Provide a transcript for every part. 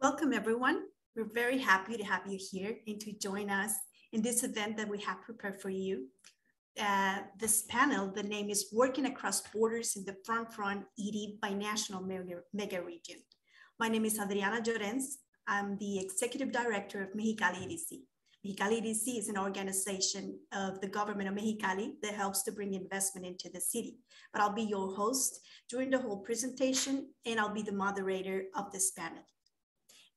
Welcome, everyone. We're very happy to have you here and to join us in this event that we have prepared for you. Uh, this panel, the name is Working Across Borders in the Front Front ED Binational Mega, Mega Region. My name is Adriana Llorenz. I'm the Executive Director of Mexicali EDC. Mexicali EDC is an organization of the government of Mexicali that helps to bring investment into the city. But I'll be your host during the whole presentation and I'll be the moderator of this panel.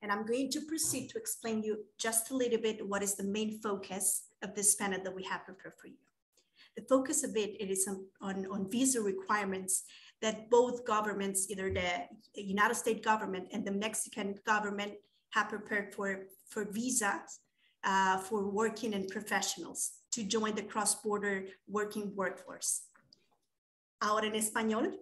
And I'm going to proceed to explain you just a little bit what is the main focus of this panel that we have prepared for you. The focus of it, it is on, on, on visa requirements that both governments, either the United States government and the Mexican government have prepared for, for visas uh, for working and professionals to join the cross-border working workforce. Ahora en español,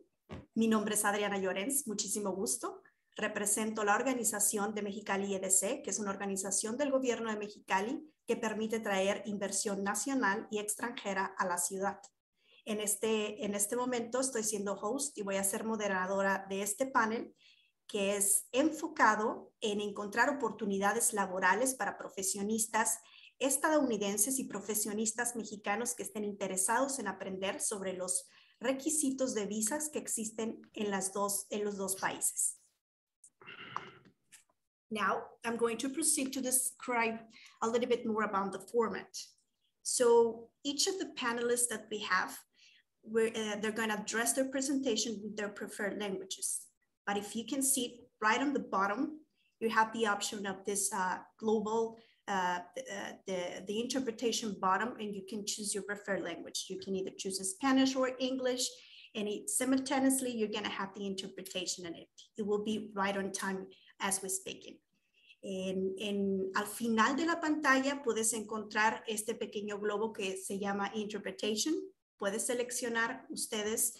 mi nombre es Adriana Llorenz, muchísimo gusto. Represento la organización de Mexicali EDC, que es una organización del gobierno de Mexicali que permite traer inversión nacional y extranjera a la ciudad. En este, en este momento estoy siendo host y voy a ser moderadora de este panel que es enfocado en encontrar oportunidades laborales para profesionistas estadounidenses y profesionistas mexicanos que estén interesados en aprender sobre los requisitos de visas que existen en, en los dos países. Now, I'm going to proceed to describe a little bit more about the format. So each of the panelists that we have, uh, they're going to address their presentation with their preferred languages. But if you can see right on the bottom, you have the option of this uh, global, uh, uh, the, the interpretation bottom, and you can choose your preferred language. You can either choose Spanish or English, and it, simultaneously, you're gonna have the interpretation in it. It will be right on time as we're speaking. En, en, al final de la pantalla puedes encontrar este pequeño globo que se llama Interpretation. Puedes seleccionar ustedes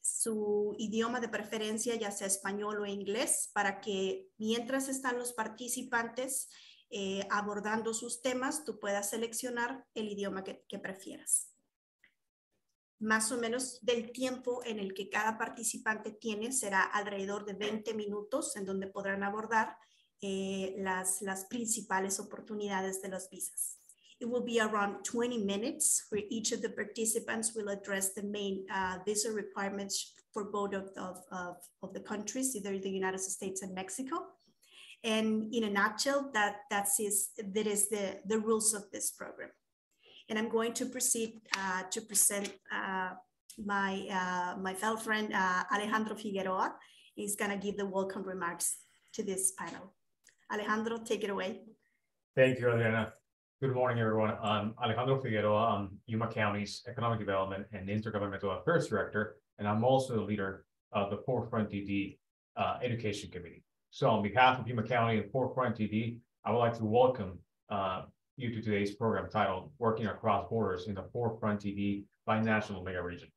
su idioma de preferencia, ya sea español o inglés, para que mientras están los participantes eh, abordando sus temas, tú puedas seleccionar el idioma que, que prefieras. Más o menos del tiempo en el que cada participante tiene será alrededor de 20 minutos en donde podrán abordar eh, las, principales oportunidades de las visas. It will be around 20 minutes where each of the participants will address the main uh, visa requirements for both of, the countries, either the United States and Mexico. And in a nutshell, that, that's is, that is the, the rules of this program. And I'm going to proceed uh, to present uh, my, uh, my fellow friend, uh, Alejandro Figueroa. He's gonna give the welcome remarks to this panel. Alejandro, take it away. Thank you, Adriana. Good morning, everyone. I'm Alejandro Figueroa. I'm Yuma County's Economic Development and Intergovernmental Affairs Director, and I'm also the leader of the 4FrontED uh, Education Committee. So on behalf of Yuma County and 4FrontED, I would like to welcome uh, to today's program titled Working Across Borders in the 4FrontED Binational Mega Region.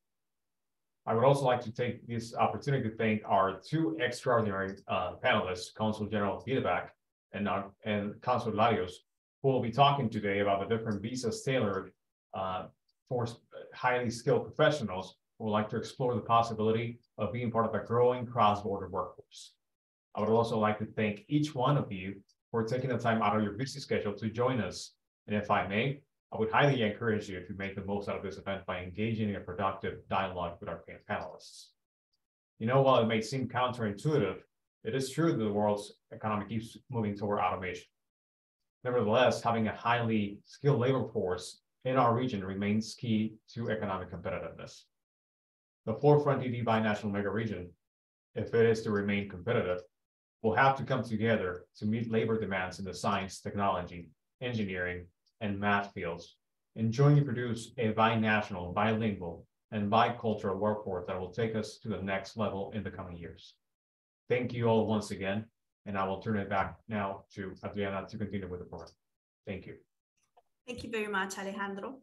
I would also like to take this opportunity to thank our two extraordinary uh, panelists, Consul General Biedebach and, uh, and Consul Larios, who will be talking today about the different visas tailored uh, for highly skilled professionals who would like to explore the possibility of being part of a growing cross-border workforce. I would also like to thank each one of you for taking the time out of your busy schedule to join us. And if I may, I would highly encourage you to make the most out of this event by engaging in a productive dialogue with our panelists. You know, while it may seem counterintuitive, it is true that the world's economy keeps moving toward automation. Nevertheless, having a highly skilled labor force in our region remains key to economic competitiveness. The 4FrontED binational mega region, if it is to remain competitive, will have to come together to meet labor demands in the science, technology, engineering, and math fields, and jointly produce a binational, bilingual, and bicultural workforce that will take us to the next level in the coming years. Thank you all once again, and I will turn it back now to Adriana to continue with the program. Thank you. Thank you very much, Alejandro.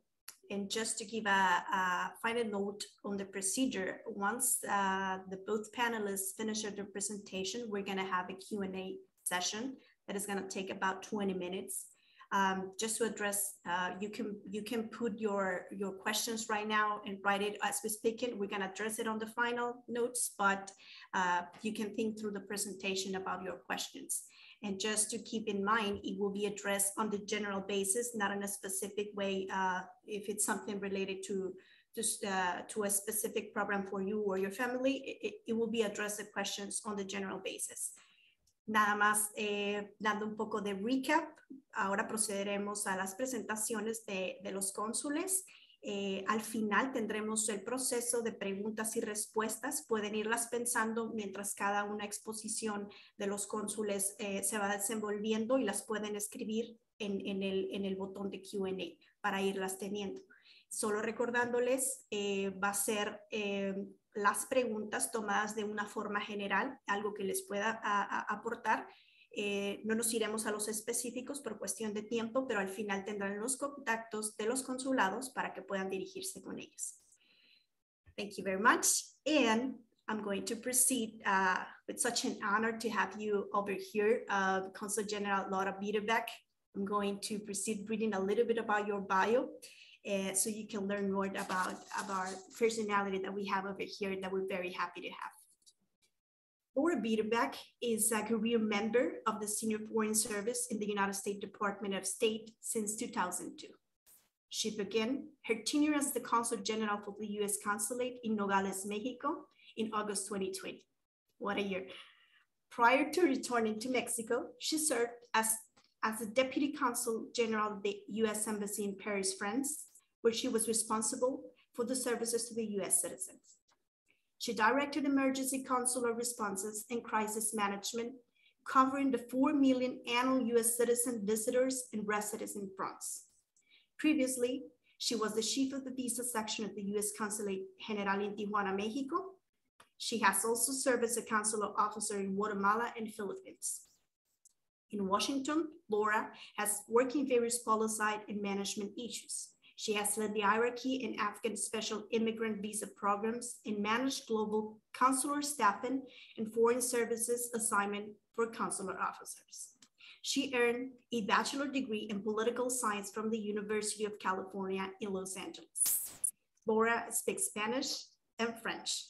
And just to give a, a final note on the procedure, once uh, the both panelists finish their presentation, we're gonna have a Q&A session that is gonna take about 20 minutes um, just to address, uh, you can you can put your your questions right now and write it as we speak it. We're gonna address it on the final notes, but uh, you can think through the presentation about your questions. And just to keep in mind, it will be addressed on the general basis, not in a specific way. Uh, if it's something related to just uh, to a specific program for you or your family, it, it will be addressed the questions on the general basis. Nada más eh, dando un poco de recap, ahora procederemos a las presentaciones de, de los cónsules Eh, al final tendremos el proceso de preguntas y respuestas. Pueden irlas pensando mientras cada una exposición de los cónsules eh, se va desenvolviendo y las pueden escribir en, el, botón de QA para irlas teniendo. Solo recordándoles, eh, va a ser las preguntas tomadas de una forma general, algo que les pueda aportar eh, no nos iremos a los específicos por cuestión de tiempo, pero al final tendrán los contactos de los consulados para que puedan dirigirse con ellos. Thank you very much. And I'm going to proceed uh, with such an honor to have you over here, uh, Consul General Laura Biedebach. I'm going to proceed reading a little bit about your bio uh, so you can learn more about, about personality that we have over here that we're very happy to have. Laura Biedebach is a career member of the Senior Foreign Service in the United States Department of State since 2002. She began her tenure as the Consul General for the US Consulate in Nogales, Mexico in August 2020. What a year. Prior to returning to Mexico, she served as, as the Deputy Consul General of the US Embassy in Paris, France, where she was responsible for the services to the US citizens. She directed emergency consular responses and crisis management, covering the 4 million annual US citizen visitors and residents in France. Previously, she was the chief of the visa section at the US Consulate General in Tijuana, Mexico. She has also served as a consular officer in Guatemala and Philippines. In Washington, Laura has worked in various policy and management issues. She has led the Iraqi and Afghan special immigrant visa programs and managed global consular staffing and foreign services assignment for consular officers. She earned a bachelor degree in political science from the University of California in Los Angeles. Laura speaks Spanish and French.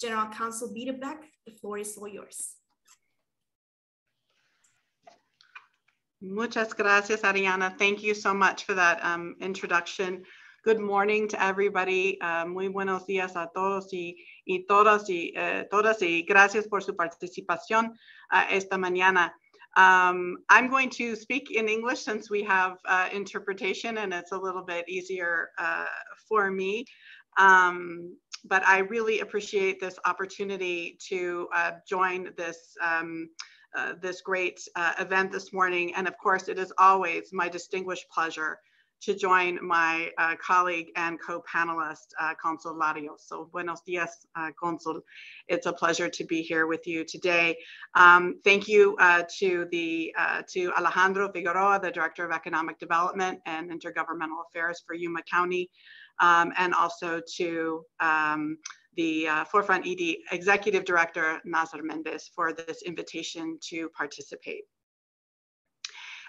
General Counsel Biedebach, the floor is all yours. Muchas gracias, Ariana. Thank you so much for that um, introduction. Good morning to everybody. Uh, muy buenos días a todos y, y todas, y, uh, todas y gracias por su participación uh, esta mañana. Um, I'm going to speak in English since we have uh, interpretation and it's a little bit easier uh, for me. Um, but I really appreciate this opportunity to uh, join this um, uh, this great uh, event this morning. And of course, it is always my distinguished pleasure to join my uh, colleague and co-panelist, uh, Consul Larios. So buenos dias, uh, Consul. It's a pleasure to be here with you today. Um, thank you uh, to, the, to Alejandro Figueroa, the Director of Economic Development and Intergovernmental Affairs for Yuma County, um, and also to um, the uh, 4FrontED Executive Director, Nazar Mendes, for this invitation to participate.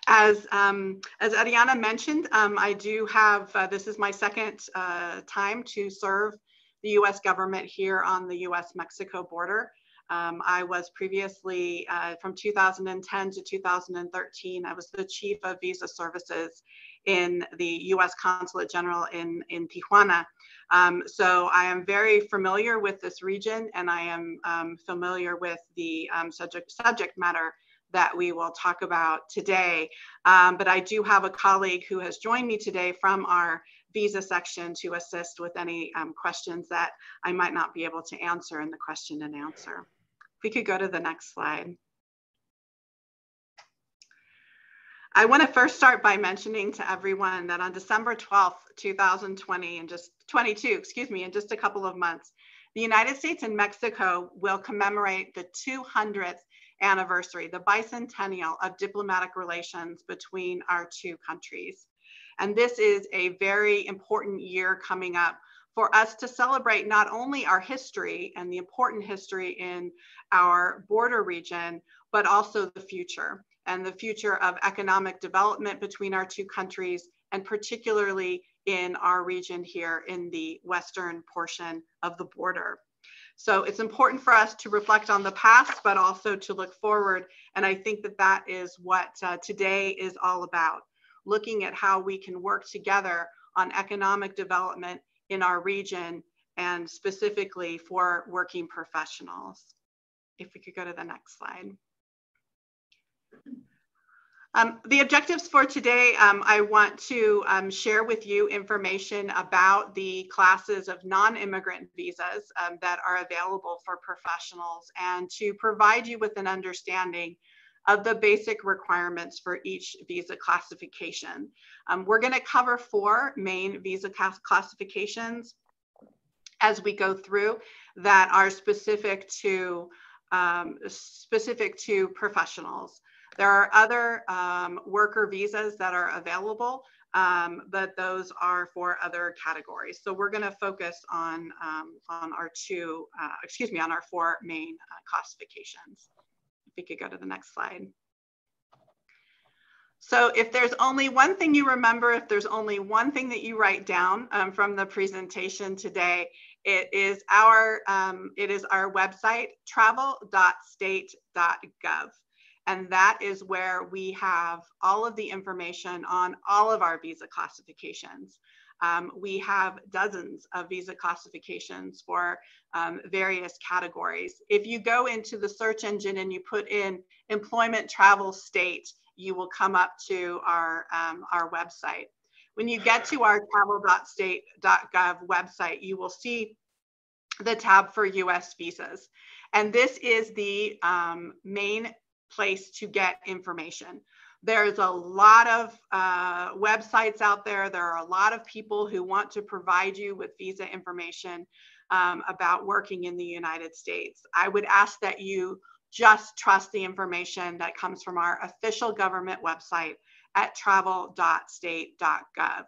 As, um, as Ariana mentioned, um, I do have, uh, this is my second uh, time to serve the US government here on the US-Mexico border. Um, I was previously, uh, from 2010 to 2013, I was the Chief of Visa Services in the US Consulate General in, in Tijuana. Um, so I am very familiar with this region and I am um, familiar with the um, subject, subject matter that we will talk about today. Um, but I do have a colleague who has joined me today from our visa section to assist with any um, questions that I might not be able to answer in the question and answer. If we could go to the next slide. I want to first start by mentioning to everyone that on December 12th, 2020, and just 22, excuse me, in just a couple of months, the United States and Mexico will commemorate the 200th anniversary, the bicentennial of diplomatic relations between our two countries. And this is a very important year coming up for us to celebrate not only our history and the important history in our border region, but also the future and the future of economic development between our two countries, and particularly in our region here in the western portion of the border. So it's important for us to reflect on the past, but also to look forward. And I think that that is what uh, today is all about, looking at how we can work together on economic development in our region and specifically for working professionals. If we could go to the next slide. Um, the objectives for today, um, I want to um, share with you information about the classes of non-immigrant visas um, that are available for professionals and to provide you with an understanding of the basic requirements for each visa classification. Um, we're gonna cover four main visa classifications as we go through that are specific to, um, specific to professionals. There are other um, worker visas that are available, um, but those are for other categories. So we're going to focus on, um, on our two, uh, excuse me, on our four main uh, classifications. If we could go to the next slide. So if there's only one thing you remember, if there's only one thing that you write down um, from the presentation today, it is our, um, it is our website, travel.state.gov. And that is where we have all of the information on all of our visa classifications. Um, we have dozens of visa classifications for um, various categories. If you go into the search engine and you put in employment travel state, you will come up to our, um, our website. When you get to our travel.state.gov website, you will see the tab for US visas. And this is the um, main place to get information. There's a lot of uh, websites out there. There are a lot of people who want to provide you with visa information um, about working in the United States. I would ask that you just trust the information that comes from our official government website at travel.state.gov.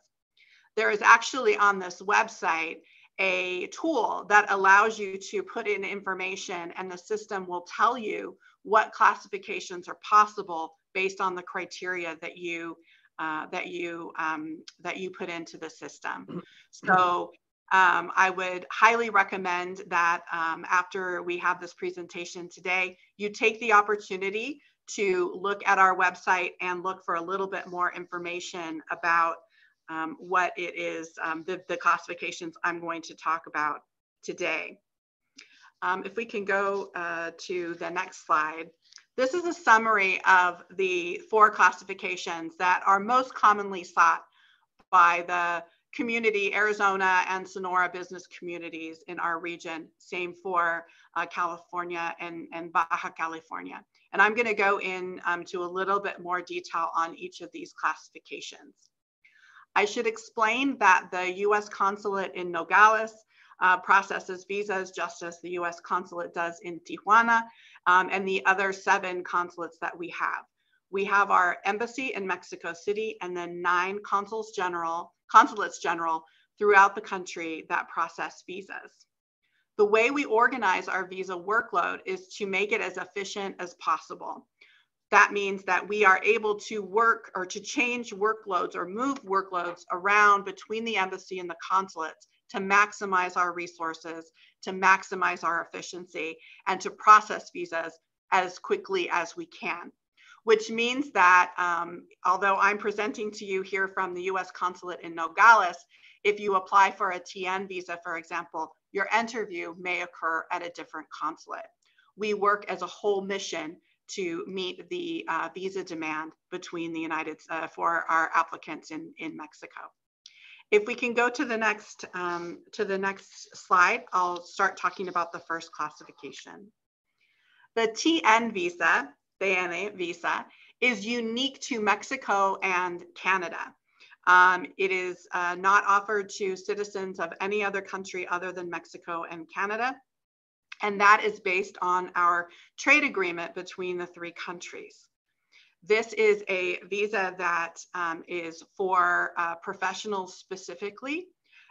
There is actually on this website a tool that allows you to put in information and the system will tell you what classifications are possible based on the criteria that you uh, that you um, that you put into the system. Mm-hmm. So um, I would highly recommend that um, after we have this presentation today, you take the opportunity to look at our website and look for a little bit more information about um, what it is, um, the, the classifications I'm going to talk about today. Um, if we can go uh, to the next slide. This is a summary of the four classifications that are most commonly sought by the community, Arizona and Sonora business communities in our region. Same for uh, California and, and Baja California. And I'm gonna go in um, a little bit more detail on each of these classifications. I should explain that the US consulate in Nogales uh, processes visas just as the US consulate does in Tijuana um, and the other seven consulates that we have. We have our embassy in Mexico City and then nine consuls general, consulates general throughout the country that process visas. The way we organize our visa workload is to make it as efficient as possible. That means that we are able to work or to change workloads or move workloads around between the embassy and the consulates to maximize our resources, to maximize our efficiency, and to process visas as quickly as we can. Which means that um, although I'm presenting to you here from the US consulate in Nogales, if you apply for a TN visa, for example, your interview may occur at a different consulate. We work as a whole mission to meet the uh, visa demand between the United uh, for our applicants in, in Mexico. If we can go to the next um, to the next slide, I'll start talking about the first classification. The TN visa, TN visa, is unique to Mexico and Canada. Um, it is uh, not offered to citizens of any other country other than Mexico and Canada. And that is based on our trade agreement between the three countries. This is a visa that um, is for uh, professionals specifically.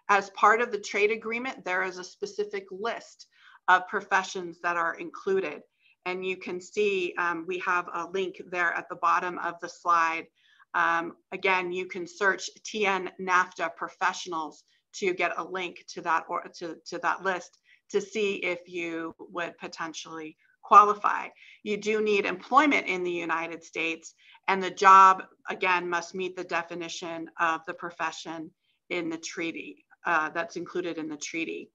As part of the trade agreement, there is a specific list of professions that are included. And you can see um, we have a link there at the bottom of the slide. Um, again, you can search TN NAFTA professionals to get a link to that or to, to that list to see if you would potentially qualify. You do need employment in the United States, and the job, again, must meet the definition of the profession in the treaty uh, that's included in the treaty.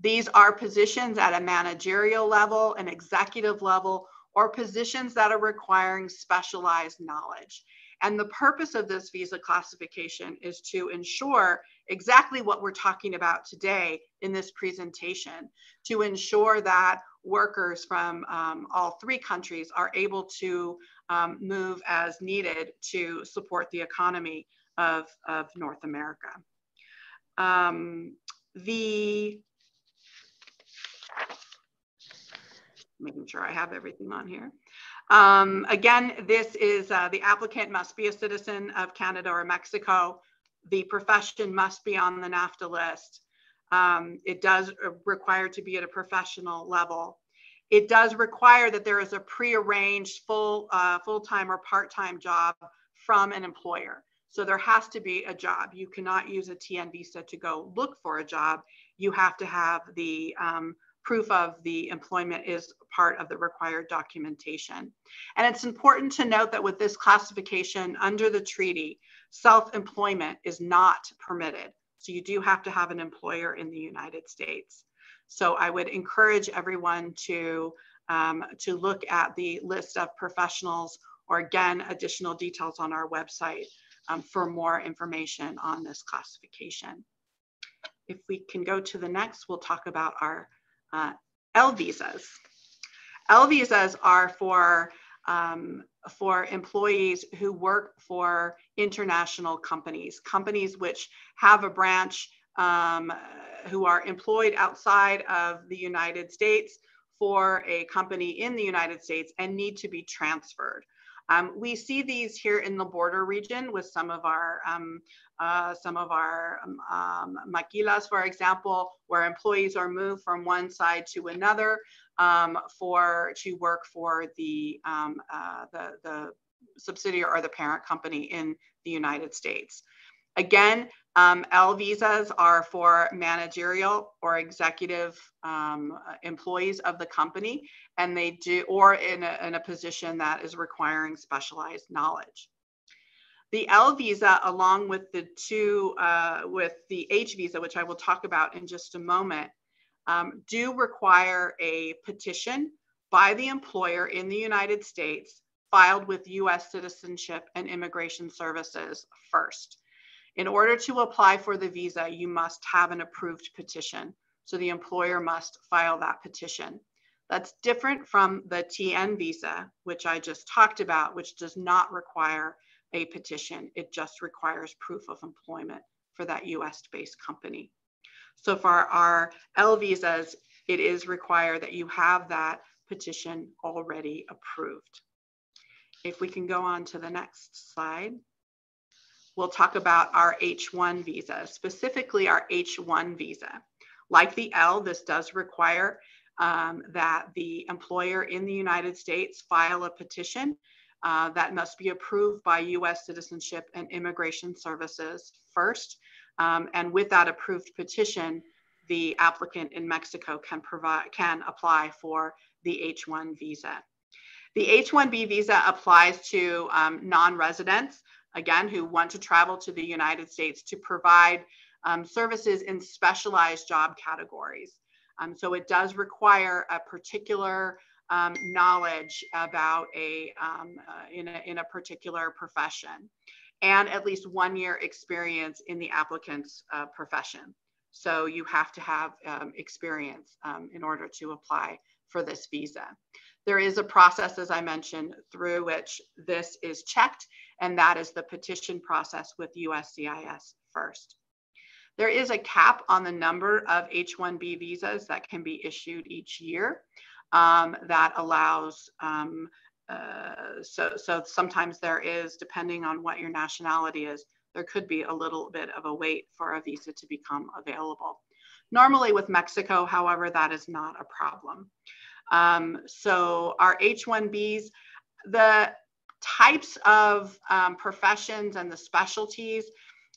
These are positions at a managerial level, an executive level, or positions that are requiring specialized knowledge. And the purpose of this visa classification is to ensure exactly what we're talking about today in this presentation, to ensure that workers from um, all three countries are able to um, move as needed to support the economy of, of North America. Um, the making sure I have everything on here. Um, again, this is uh, the applicant must be a citizen of Canada or Mexico. The profession must be on the NAFTA list. Um, it does require to be at a professional level. It does require that there is a prearranged full, uh, full-time or part-time job from an employer. So there has to be a job. You cannot use a TN visa to go look for a job. You have to have the um, proof of the employment is part of the required documentation. And it's important to note that with this classification under the treaty, self-employment is not permitted. So you do have to have an employer in the United States. So I would encourage everyone to, um, to look at the list of professionals or again, additional details on our website um, for more information on this classification. If we can go to the next, we'll talk about our uh, L visas. L visas are for um, for employees who work for international companies, companies which have a branch um, who are employed outside of the United States for a company in the United States and need to be transferred. Um, we see these here in the border region with some of our um, uh, some of our um, um, maquilas, for example, where employees are moved from one side to another um, for to work for the, um, uh, the the subsidiary or the parent company in the United States. Again, um, L visas are for managerial or executive um, employees of the company, and they do, or in a, in a position that is requiring specialized knowledge. The L visa, along with the two, uh, with the H visa, which I will talk about in just a moment, um, do require a petition by the employer in the United States filed with US Citizenship and Immigration Services first. In order to apply for the visa, you must have an approved petition. So the employer must file that petition. That's different from the TN visa, which I just talked about, which does not require a petition. It just requires proof of employment for that US based company. So for our L visas, it is required that you have that petition already approved. If we can go on to the next slide we'll talk about our H1 visa, specifically our H1 visa. Like the L, this does require um, that the employer in the United States file a petition uh, that must be approved by US Citizenship and Immigration Services first. Um, and with that approved petition, the applicant in Mexico can provide can apply for the H1 visa. The H1B visa applies to um, non-residents again, who want to travel to the United States to provide um, services in specialized job categories. Um, so it does require a particular um, knowledge about a, um, uh, in, a, in a particular profession and at least one year experience in the applicant's uh, profession. So you have to have um, experience um, in order to apply for this visa. There is a process, as I mentioned, through which this is checked, and that is the petition process with USCIS first. There is a cap on the number of H-1B visas that can be issued each year um, that allows, um, uh, so, so sometimes there is, depending on what your nationality is, there could be a little bit of a wait for a visa to become available. Normally with Mexico, however, that is not a problem. Um, so our H-1Bs, the types of um, professions and the specialties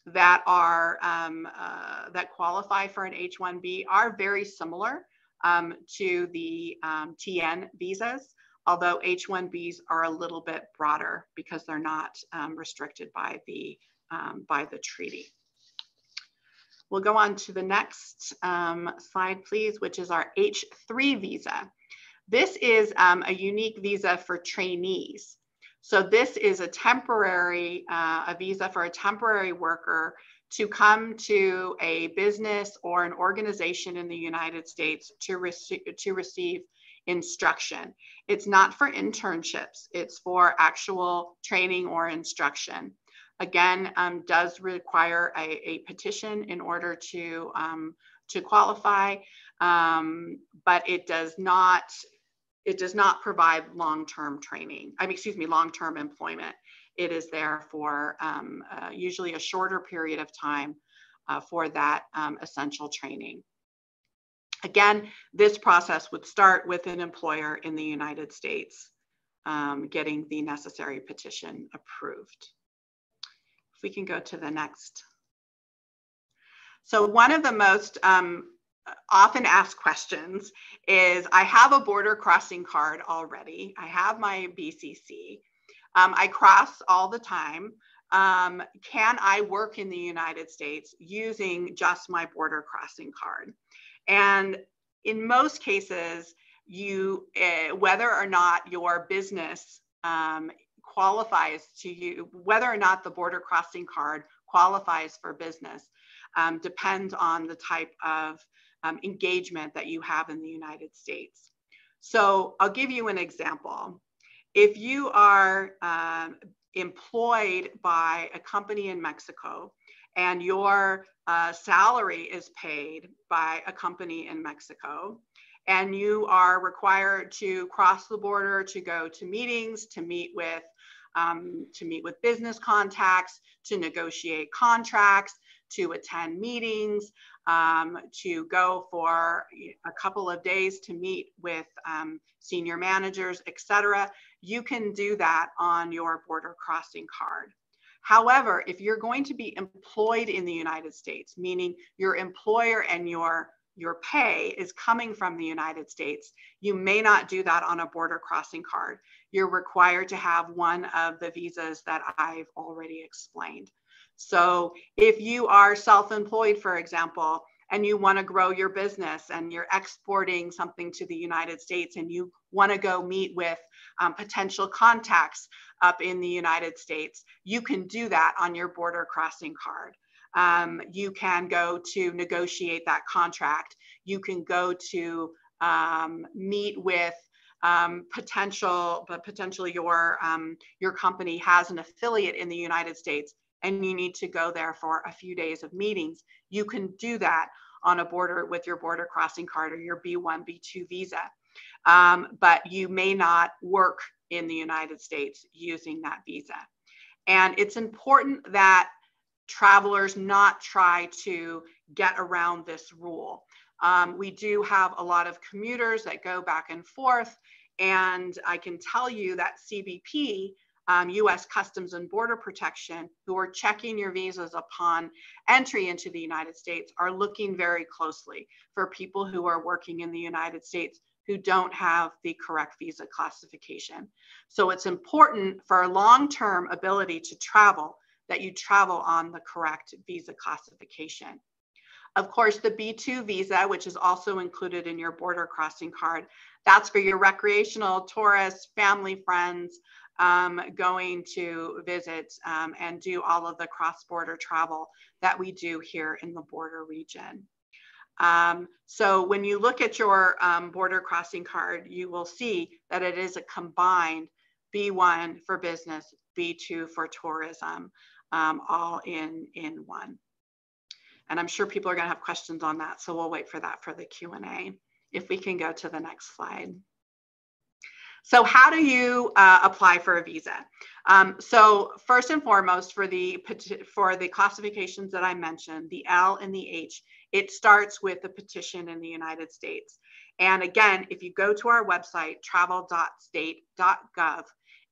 that are um, uh, that qualify for an H-1B are very similar um, to the um, TN visas, although H-1Bs are a little bit broader because they're not um, restricted by the, um, by the treaty. We'll go on to the next um, slide, please, which is our H3 visa. This is um, a unique visa for trainees. So this is a temporary, uh, a visa for a temporary worker to come to a business or an organization in the United States to, rec- to receive instruction. It's not for internships, it's for actual training or instruction. Again, um, does require a, a, petition in order to, um, to qualify, um, but it does not it does not provide long-term training. I mean, excuse me, long-term employment. It is there for um, uh, usually a shorter period of time uh, for that um, essential training. Again, this process would start with an employer in the United States um, getting the necessary petition approved. If we can go to the next. So one of the most um, often asked questions is I have a border crossing card already. I have my BCC. Um, I cross all the time. Um, can I work in the United States using just my border crossing card? And in most cases, you, uh, whether or not your business um, qualifies to you, whether or not the border crossing card qualifies for business, um, depends on the type of um, engagement that you have in the United States. So I'll give you an example. If you are um, employed by a company in Mexico and your uh, salary is paid by a company in Mexico, and you are required to cross the border to go to meetings, to meet with um, to meet with business contacts, to negotiate contracts, to attend meetings, um, to go for a couple of days to meet with um, senior managers, etc. You can do that on your border crossing card. However, if you're going to be employed in the United States, meaning your employer and your your pay is coming from the United States, you may not do that on a border crossing card. You're required to have one of the visas that I've already explained. So if you are self-employed, for example, and you want to grow your business and you're exporting something to the United States and you want to go meet with um, potential contacts up in the United States, you can do that on your border crossing card. Um, you can go to negotiate that contract. You can go to um, meet with um, potential, but potentially your um, your company has an affiliate in the United States and you need to go there for a few days of meetings, you can do that on a border with your border crossing card or your B1, B2 visa. Um, but you may not work in the United States using that visa. And it's important that travelers not try to get around this rule. Um, we do have a lot of commuters that go back and forth. And I can tell you that CBP um, US Customs and Border Protection, who are checking your visas upon entry into the United States, are looking very closely for people who are working in the United States who don't have the correct visa classification. So it's important for a long-term ability to travel that you travel on the correct visa classification. Of course, the B2 visa, which is also included in your border crossing card, that's for your recreational, tourists, family, friends, um, going to visit um, and do all of the cross-border travel that we do here in the border region. Um, so when you look at your um, border crossing card, you will see that it is a combined B1 for business, B2 for tourism, um, all in, in one. And I'm sure people are gonna have questions on that, so we'll wait for that for the Q&A. If we can go to the next slide. So how do you uh, apply for a visa? Um, so first and foremost, for the for the classifications that I mentioned, the L and the H, it starts with a petition in the United States. And again, if you go to our website, travel.state.gov,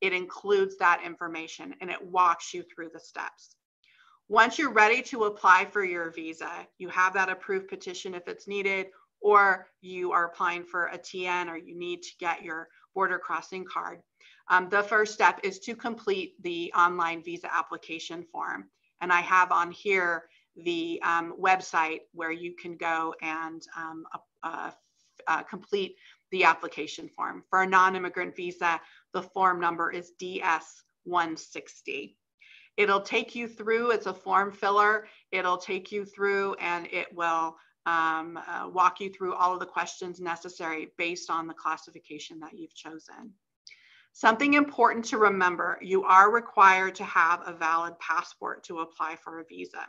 it includes that information and it walks you through the steps. Once you're ready to apply for your visa, you have that approved petition if it's needed, or you are applying for a TN or you need to get your border crossing card, um, the first step is to complete the online visa application form. And I have on here the um, website where you can go and um, uh, uh, complete the application form. For a non-immigrant visa, the form number is DS160. It'll take you through, it's a form filler. It'll take you through and it will um, uh, walk you through all of the questions necessary based on the classification that you've chosen. Something important to remember, you are required to have a valid passport to apply for a visa.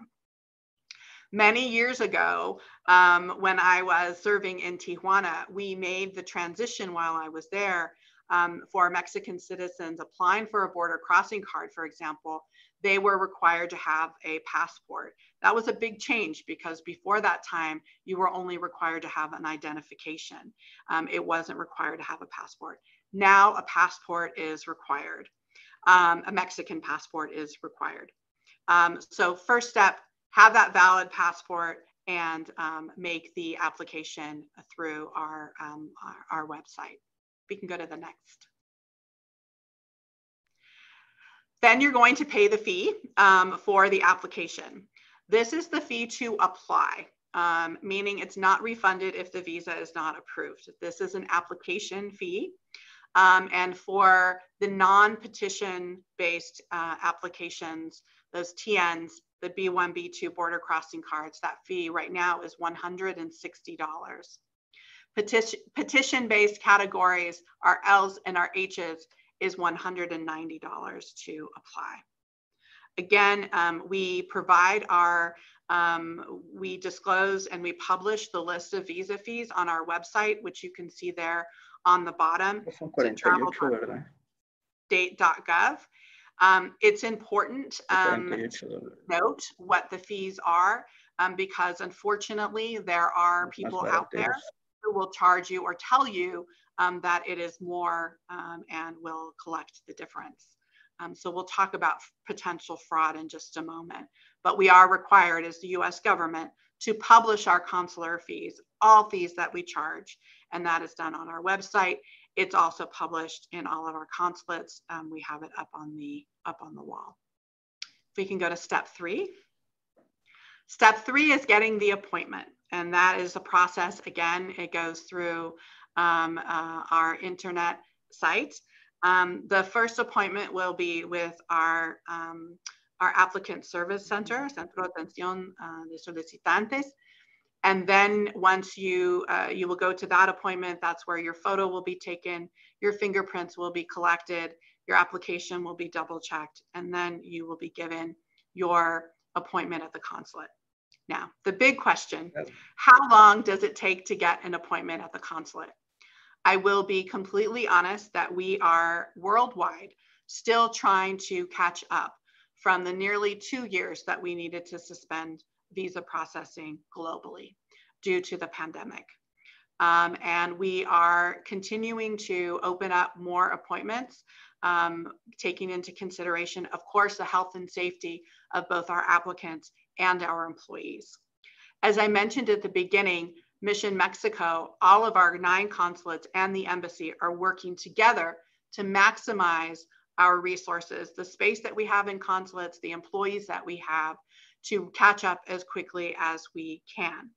Many years ago, um, when I was serving in Tijuana, we made the transition while I was there um, for Mexican citizens applying for a border crossing card, for example, they were required to have a passport. That was a big change because before that time, you were only required to have an identification. Um, it wasn't required to have a passport. Now a passport is required. Um, a Mexican passport is required. Um, so first step, have that valid passport and um, make the application through our, um, our, our website. We can go to the next. Then you're going to pay the fee um, for the application. This is the fee to apply, um, meaning it's not refunded if the visa is not approved. This is an application fee. Um, and for the non-petition based uh, applications, those TNs, the B1, B2 border crossing cards, that fee right now is $160. Petition, petition based categories, our L's and our H's, is $190 to apply. Again, um, we provide our, um, we disclose and we publish the list of visa fees on our website, which you can see there on the bottom. Date.gov. Um, it's important um, note what the fees are um, because unfortunately there are people out there who will charge you or tell you um, that it is more um, and will collect the difference. Um, so we'll talk about potential fraud in just a moment. But we are required as the US government to publish our consular fees, all fees that we charge, and that is done on our website. It's also published in all of our consulates. Um, we have it up on the up on the wall. If we can go to step three. Step three is getting the appointment, and that is a process. Again, it goes through um, uh, our internet site. Um, the first appointment will be with our, um, our applicant service center, Centro de Atención uh, de Solicitantes. And then once you, uh, you will go to that appointment, that's where your photo will be taken, your fingerprints will be collected, your application will be double checked, and then you will be given your appointment at the consulate. Now, the big question, how long does it take to get an appointment at the consulate? I will be completely honest that we are worldwide still trying to catch up from the nearly two years that we needed to suspend visa processing globally due to the pandemic. Um, and we are continuing to open up more appointments, um, taking into consideration, of course, the health and safety of both our applicants and our employees. As I mentioned at the beginning, Mission Mexico, all of our nine consulates and the embassy are working together to maximize our resources, the space that we have in consulates, the employees that we have to catch up as quickly as we can.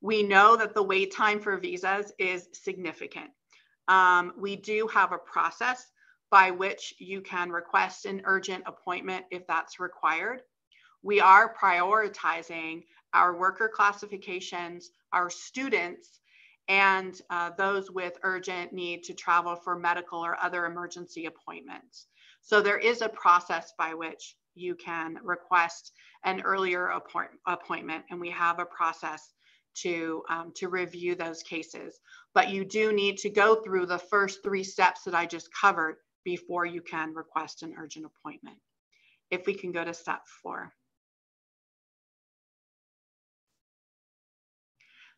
We know that the wait time for visas is significant. Um, we do have a process by which you can request an urgent appointment if that's required. We are prioritizing our worker classifications, our students, and uh, those with urgent need to travel for medical or other emergency appointments. So there is a process by which you can request an earlier appoint appointment, and we have a process to, um, to review those cases. But you do need to go through the first three steps that I just covered before you can request an urgent appointment. If we can go to step four.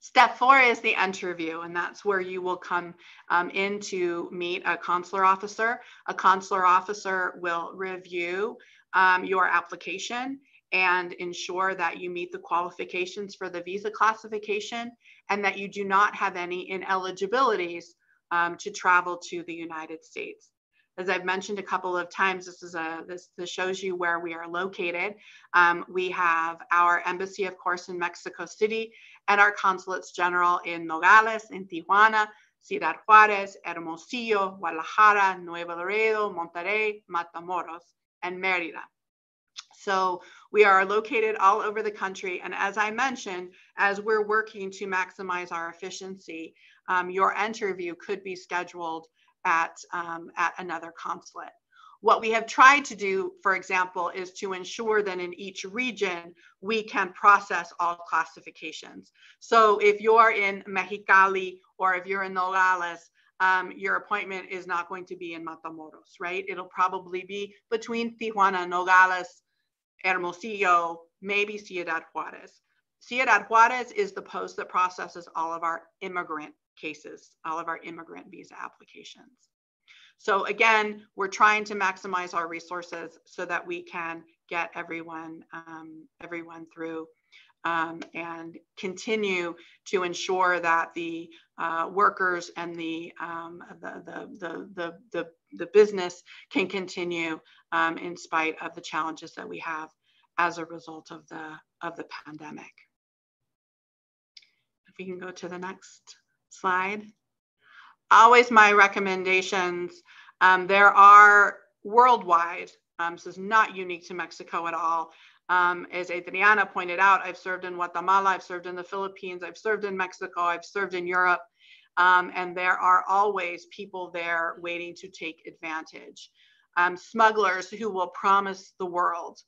Step four is the interview, and that's where you will come um, in to meet a consular officer. A consular officer will review um, your application and ensure that you meet the qualifications for the visa classification and that you do not have any ineligibilities um, to travel to the United States. As I've mentioned a couple of times, this is a this, this shows you where we are located. Um, we have our embassy, of course, in Mexico City, and our consulates general in Nogales, in Tijuana, Ciudad Juarez, Hermosillo, Guadalajara, Nuevo Laredo, Monterrey, Matamoros, and Merida. So we are located all over the country. And as I mentioned, as we're working to maximize our efficiency, um, your interview could be scheduled at, um, at another consulate. What we have tried to do, for example, is to ensure that in each region, we can process all classifications. So if you're in Mexicali or if you're in Nogales, um, your appointment is not going to be in Matamoros, right? It'll probably be between Tijuana, Nogales, Hermosillo, maybe Ciudad Juarez. Ciudad Juarez is the post that processes all of our immigrant cases, all of our immigrant visa applications. So again, we're trying to maximize our resources so that we can get everyone, um, everyone through um, and continue to ensure that the uh, workers and the, um, the, the, the, the, the, business can continue um, in spite of the challenges that we have as a result of the, of the pandemic. If we can go to the next slide. Always my recommendations. Um, there are worldwide, um, this is not unique to Mexico at all, um, as Adriana pointed out, I've served in Guatemala, I've served in the Philippines, I've served in Mexico, I've served in Europe, um, and there are always people there waiting to take advantage. Um, smugglers who will promise the world,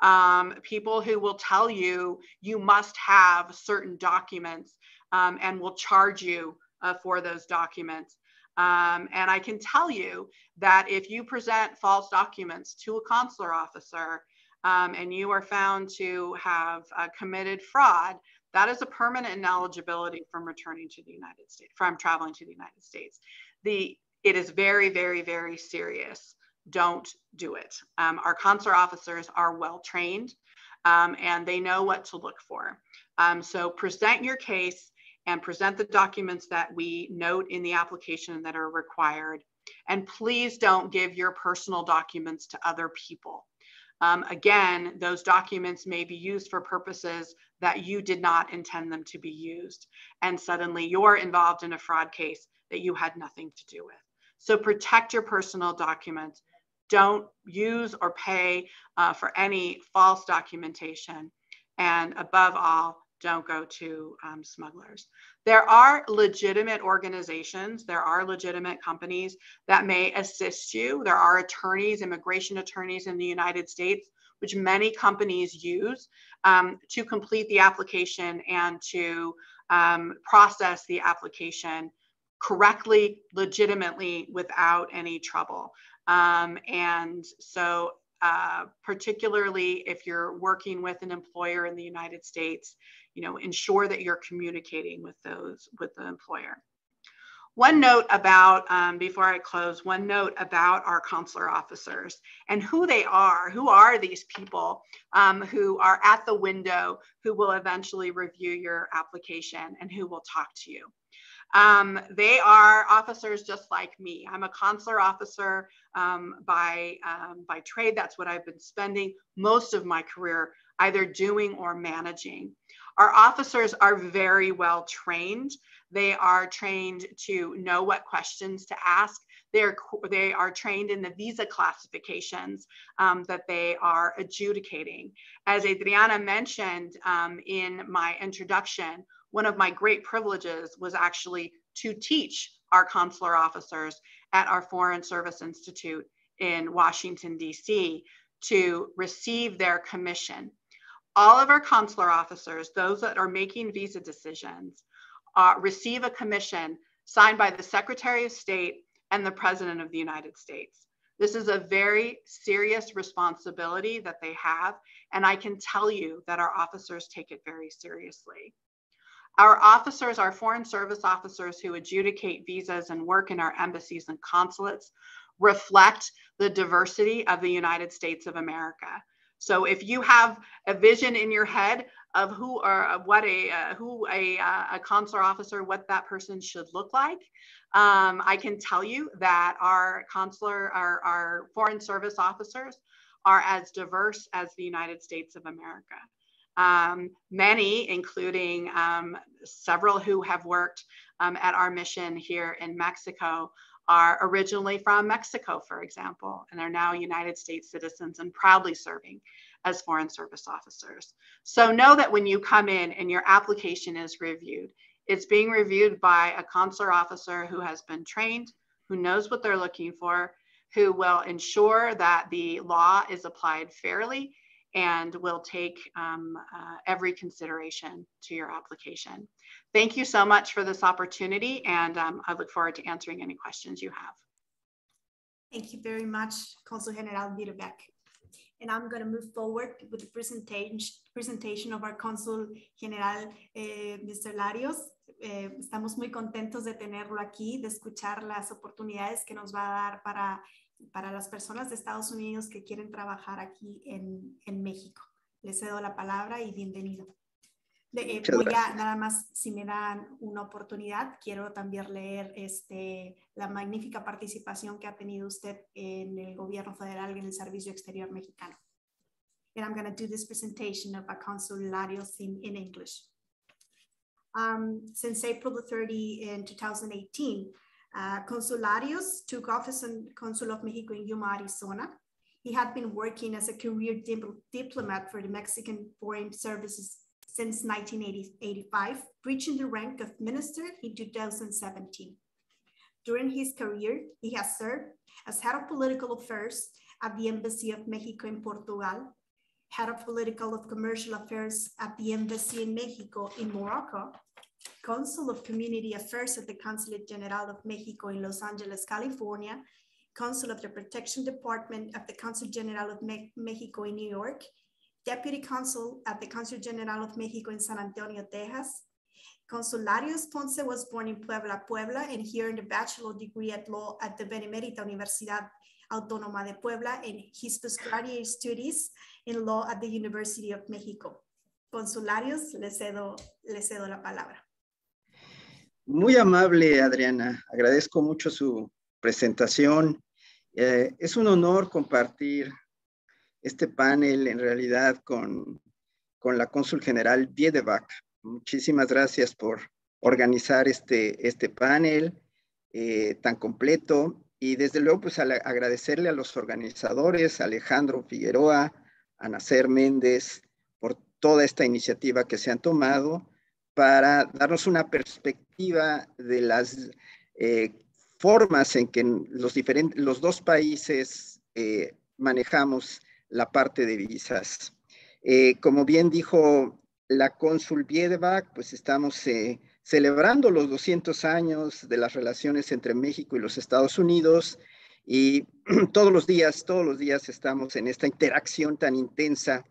um, people who will tell you you must have certain documents um, and will charge you uh, for those documents. Um, and I can tell you that if you present false documents to a consular officer, um, and you are found to have uh, committed fraud, that is a permanent ineligibility from returning to the United States, from traveling to the United States. The it is very, very, very serious. Don't do it. Um, our consular officers are well trained um, and they know what to look for. Um, so present your case and present the documents that we note in the application that are required. And please don't give your personal documents to other people. Um, again, those documents may be used for purposes that you did not intend them to be used. And suddenly you're involved in a fraud case that you had nothing to do with. So protect your personal documents. Don't use or pay uh, for any false documentation. And above all, don't go to um, smugglers. There are legitimate organizations, there are legitimate companies that may assist you. There are attorneys, immigration attorneys in the United States, which many companies use um, to complete the application and to um, process the application correctly, legitimately, without any trouble. Um, and so uh, particularly if you're working with an employer in the United States, you know, ensure that you're communicating with those, with the employer. One note about, um, before I close, one note about our consular officers and who they are. Who are these people um, who are at the window who will eventually review your application and who will talk to you? Um, they are officers just like me. I'm a consular officer um, by, um, by trade. That's what I've been spending most of my career either doing or managing. Our officers are very well trained. They are trained to know what questions to ask. They're, they are trained in the visa classifications um, that they are adjudicating. As Adriana mentioned um, in my introduction, one of my great privileges was actually to teach our consular officers at our Foreign Service Institute in Washington, D.C., to receive their commission all of our consular officers, those that are making visa decisions, uh, receive a commission signed by the Secretary of State and the President of the United States. This is a very serious responsibility that they have, and I can tell you that our officers take it very seriously. Our officers, our foreign service officers who adjudicate visas and work in our embassies and consulates, reflect the diversity of the United States of America. So if you have a vision in your head of who or what a uh, who a, uh, a consular officer, what that person should look like, um, I can tell you that our consular, our, our foreign service officers are as diverse as the United States of America. Um, many, including um, several who have worked um, at our mission here in Mexico, are originally from Mexico, for example, and are now United States citizens and proudly serving as Foreign Service officers. So know that when you come in and your application is reviewed, it's being reviewed by a consular officer who has been trained, who knows what they're looking for, who will ensure that the law is applied fairly and we'll take um, uh, every consideration to your application. Thank you so much for this opportunity and um, I look forward to answering any questions you have. Thank you very much, Consul General Biedebach. And I'm going to move forward with the presentation, presentation of our Consul General, eh, Mr. Larios. Eh, estamos muy contentos de tenerlo aquí, de escuchar las oportunidades que nos va a dar para, para las personas de Estados Unidos que quieren trabajar aquí en, en México. Les cedo la palabra y bienvenido. De, eh, voy a, nada más, si me dan una oportunidad, quiero también leer este, la magnífica participación que ha tenido usted en el gobierno federal en el Servicio Exterior Mexicano. And I'm going to do this presentation of a consularios in, in English. Um, since April the 30 in 2018, uh, Consul Larios took office in Consul of Mexico in Yuma, Arizona. He had been working as a career dip diplomat for the Mexican Foreign Services since 1985, reaching the rank of minister in 2017. During his career, he has served as head of political affairs at the Embassy of Mexico in Portugal, head of political of commercial affairs at the Embassy in Mexico in Morocco, consul of community affairs at the Consulate General of Mexico in Los Angeles, California, consul of the protection department of the Consul General of Me Mexico in New York, Deputy Consul at the Consul General of Mexico in San Antonio, Texas. Consul Larios Ponce was born in Puebla, Puebla, and he earned a bachelor degree at law at the Benemérita Universidad Autónoma de Puebla and his postgraduate studies in law at the University of Mexico. Consul Larios, le cedo, le cedo la palabra. Muy amable, Adriana. Agradezco mucho su presentación. Eh, es un honor compartir este panel en realidad con, con la cónsul general Biedevac. Muchísimas gracias por organizar este, este panel eh, tan completo y desde luego pues agradecerle a los organizadores, Alejandro Figueroa, a Nacer Méndez, por toda esta iniciativa que se han tomado para darnos una perspectiva de las eh, formas en que los, diferentes, los dos países eh, manejamos la parte de visas. Eh, como bien dijo la cónsul Biedebach, pues estamos celebrando los 200 años de las relaciones entre México y los Estados Unidos y todos los días, todos los días estamos en esta interacción tan intensa,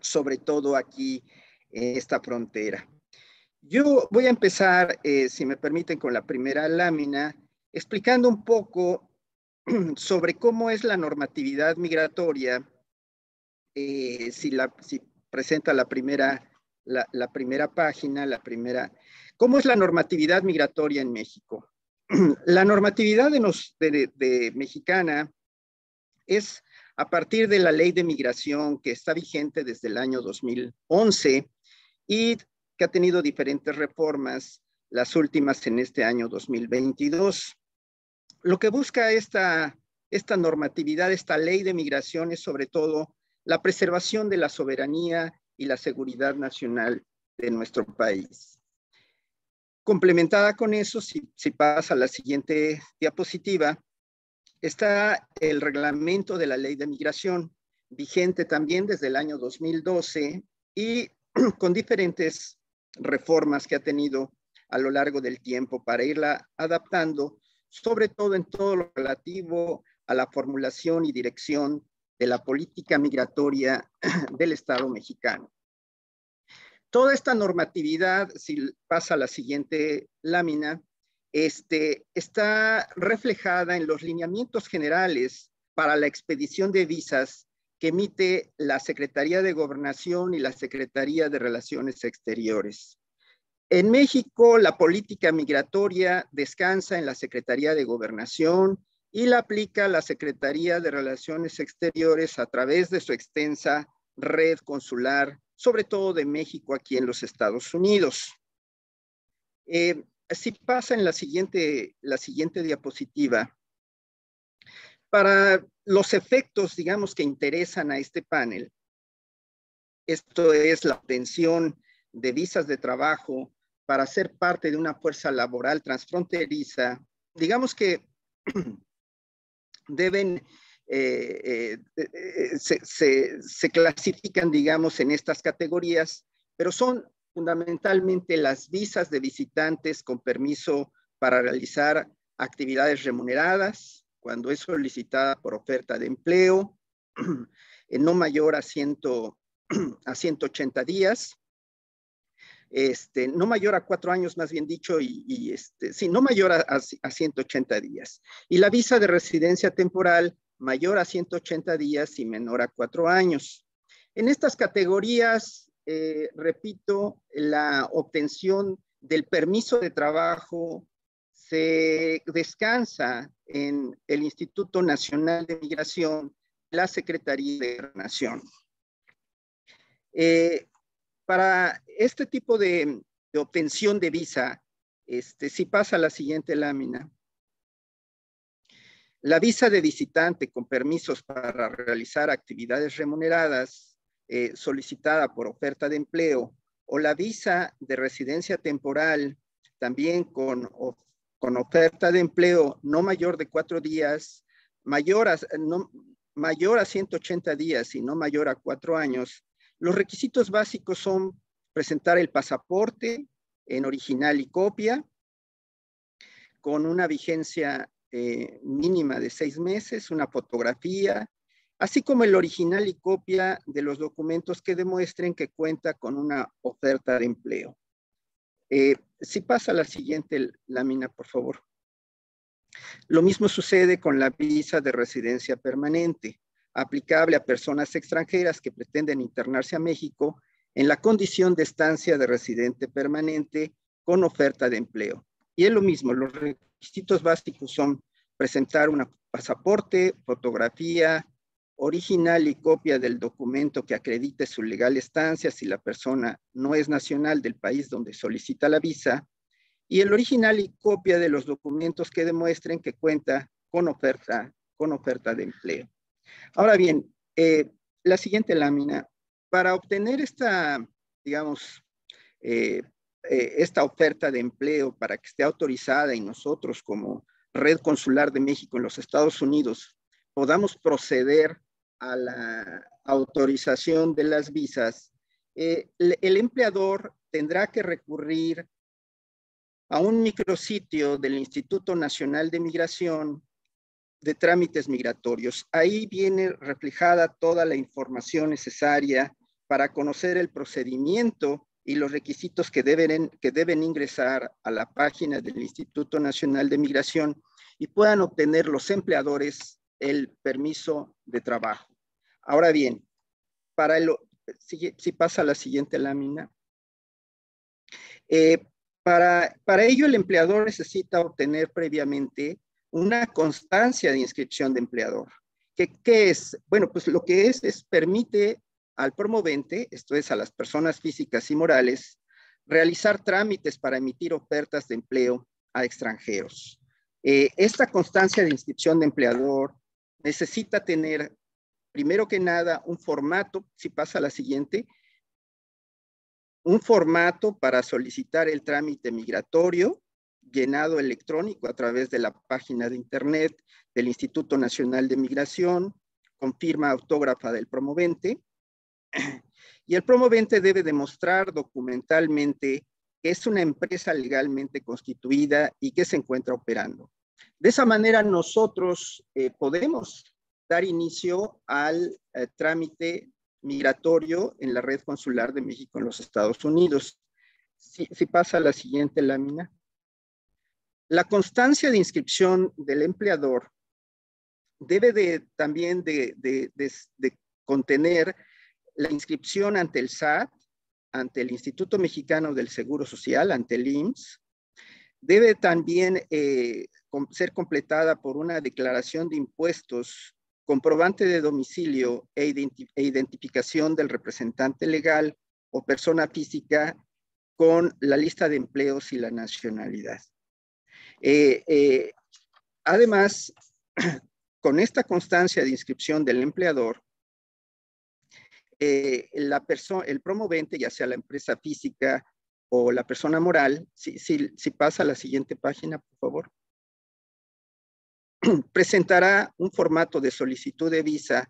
sobre todo aquí en esta frontera. Yo voy a empezar, eh, si me permiten, con la primera lámina, explicando un poco sobre cómo es la normatividad migratoria eh, si, presenta la primera, la, primera página, la primera, ¿cómo es la normatividad migratoria en México? la normatividad de, de, mexicana es a partir de la ley de migración que está vigente desde el año 2011 y que ha tenido diferentes reformas, las últimas en este año 2022. Lo que busca esta, esta normatividad, esta ley de migración es sobre todo la preservación de la soberanía y la seguridad nacional de nuestro país. Complementada con eso, si, pasa a la siguiente diapositiva, está el reglamento de la ley de migración, vigente también desde el año 2012 y con diferentes reformas que ha tenido a lo largo del tiempo para irla adaptando, sobre todo en todo lo relativo a la formulación y dirección de la política migratoria del Estado mexicano. Toda esta normatividad, si pasa a la siguiente lámina, este, está reflejada en los lineamientos generales para la expedición de visas que emite la Secretaría de Gobernación y la Secretaría de Relaciones Exteriores. En México, la política migratoria descansa en la Secretaría de Gobernación y la aplica la Secretaría de Relaciones Exteriores a través de su extensa red consular, sobre todo de México aquí en los Estados Unidos. Eh, si pasa en la siguiente, la siguiente diapositiva, para los efectos, digamos, que interesan a este panel, esto es la obtención de visas de trabajo para ser parte de una fuerza laboral transfronteriza, digamos que deben, eh, eh, eh, se, clasifican, digamos, en estas categorías, pero son fundamentalmente las visas de visitantes con permiso para realizar actividades remuneradas, cuando es solicitada por oferta de empleo, no mayor a, ciento, a 180 días, este, no mayor a cuatro años, más bien dicho, y, este, sí, no mayor a, a, 180 días. Y la visa de residencia temporal mayor a 180 días y menor a cuatro años. En estas categorías, eh, repito, la obtención del permiso de trabajo se descansa en el Instituto Nacional de Migración, la Secretaría de Nación. Eh, para este tipo de, obtención de visa, este, si pasa la siguiente lámina, la visa de visitante con permisos para realizar actividades remuneradas eh, solicitada por oferta de empleo o la visa de residencia temporal también con, con oferta de empleo no mayor de cuatro días, mayor a, no, mayor a 180 días y no mayor a cuatro años, los requisitos básicos son presentar el pasaporte en original y copia, con una vigencia eh, mínima de seis meses, una fotografía, así como el original y copia de los documentos que demuestren que cuenta con una oferta de empleo. Eh, si pasa la siguiente lámina, por favor. Lo mismo sucede con la visa de residencia permanente aplicable a personas extranjeras que pretenden internarse a México en la condición de estancia de residente permanente con oferta de empleo. Y es lo mismo, los requisitos básicos son presentar un pasaporte, fotografía, original y copia del documento que acredite su legal estancia si la persona no es nacional del país donde solicita la visa, y el original y copia de los documentos que demuestren que cuenta con oferta, con oferta de empleo. Ahora bien, eh, la siguiente lámina, para obtener esta, digamos, eh, eh, esta oferta de empleo para que esté autorizada y nosotros como Red Consular de México en los Estados Unidos podamos proceder a la autorización de las visas, el empleador tendrá que recurrir a un micrositio del Instituto Nacional de Migración de trámites migratorios. Ahí viene reflejada toda la información necesaria para conocer el procedimiento y los requisitos que deben, que deben ingresar a la página del Instituto Nacional de Migración y puedan obtener los empleadores el permiso de trabajo. Ahora bien, para el, si, pasa la siguiente lámina, eh, para, para ello el empleador necesita obtener previamente una constancia de inscripción de empleador. ¿Qué, ¿Qué, es? Bueno, pues lo que es es permite al promovente, esto es a las personas físicas y morales, realizar trámites para emitir ofertas de empleo a extranjeros. Eh, esta constancia de inscripción de empleador necesita tener, primero que nada, un formato, si pasa a la siguiente, un formato para solicitar el trámite migratorio, llenado electrónico a través de la página de internet del Instituto Nacional de Migración, con firma autógrafa del promovente. Y el promovente debe demostrar documentalmente que es una empresa legalmente constituida y que se encuentra operando. De esa manera nosotros eh, podemos dar inicio al eh, trámite migratorio en la red consular de México en los Estados Unidos. Si, pasa a la siguiente lámina. La constancia de inscripción del empleador debe de, también de, contener la inscripción ante el SAT, ante el Instituto Mexicano del Seguro Social, ante el IMSS. Debe también eh, ser completada por una declaración de impuestos, comprobante de domicilio e, e identificación del representante legal o persona física con la lista de empleos y la nacionalidad. Eh, eh, además, con esta constancia de inscripción del empleador, eh, el promovente, ya sea la empresa física o la persona moral, si pasa a la siguiente página, por favor, presentará un formato de solicitud de visa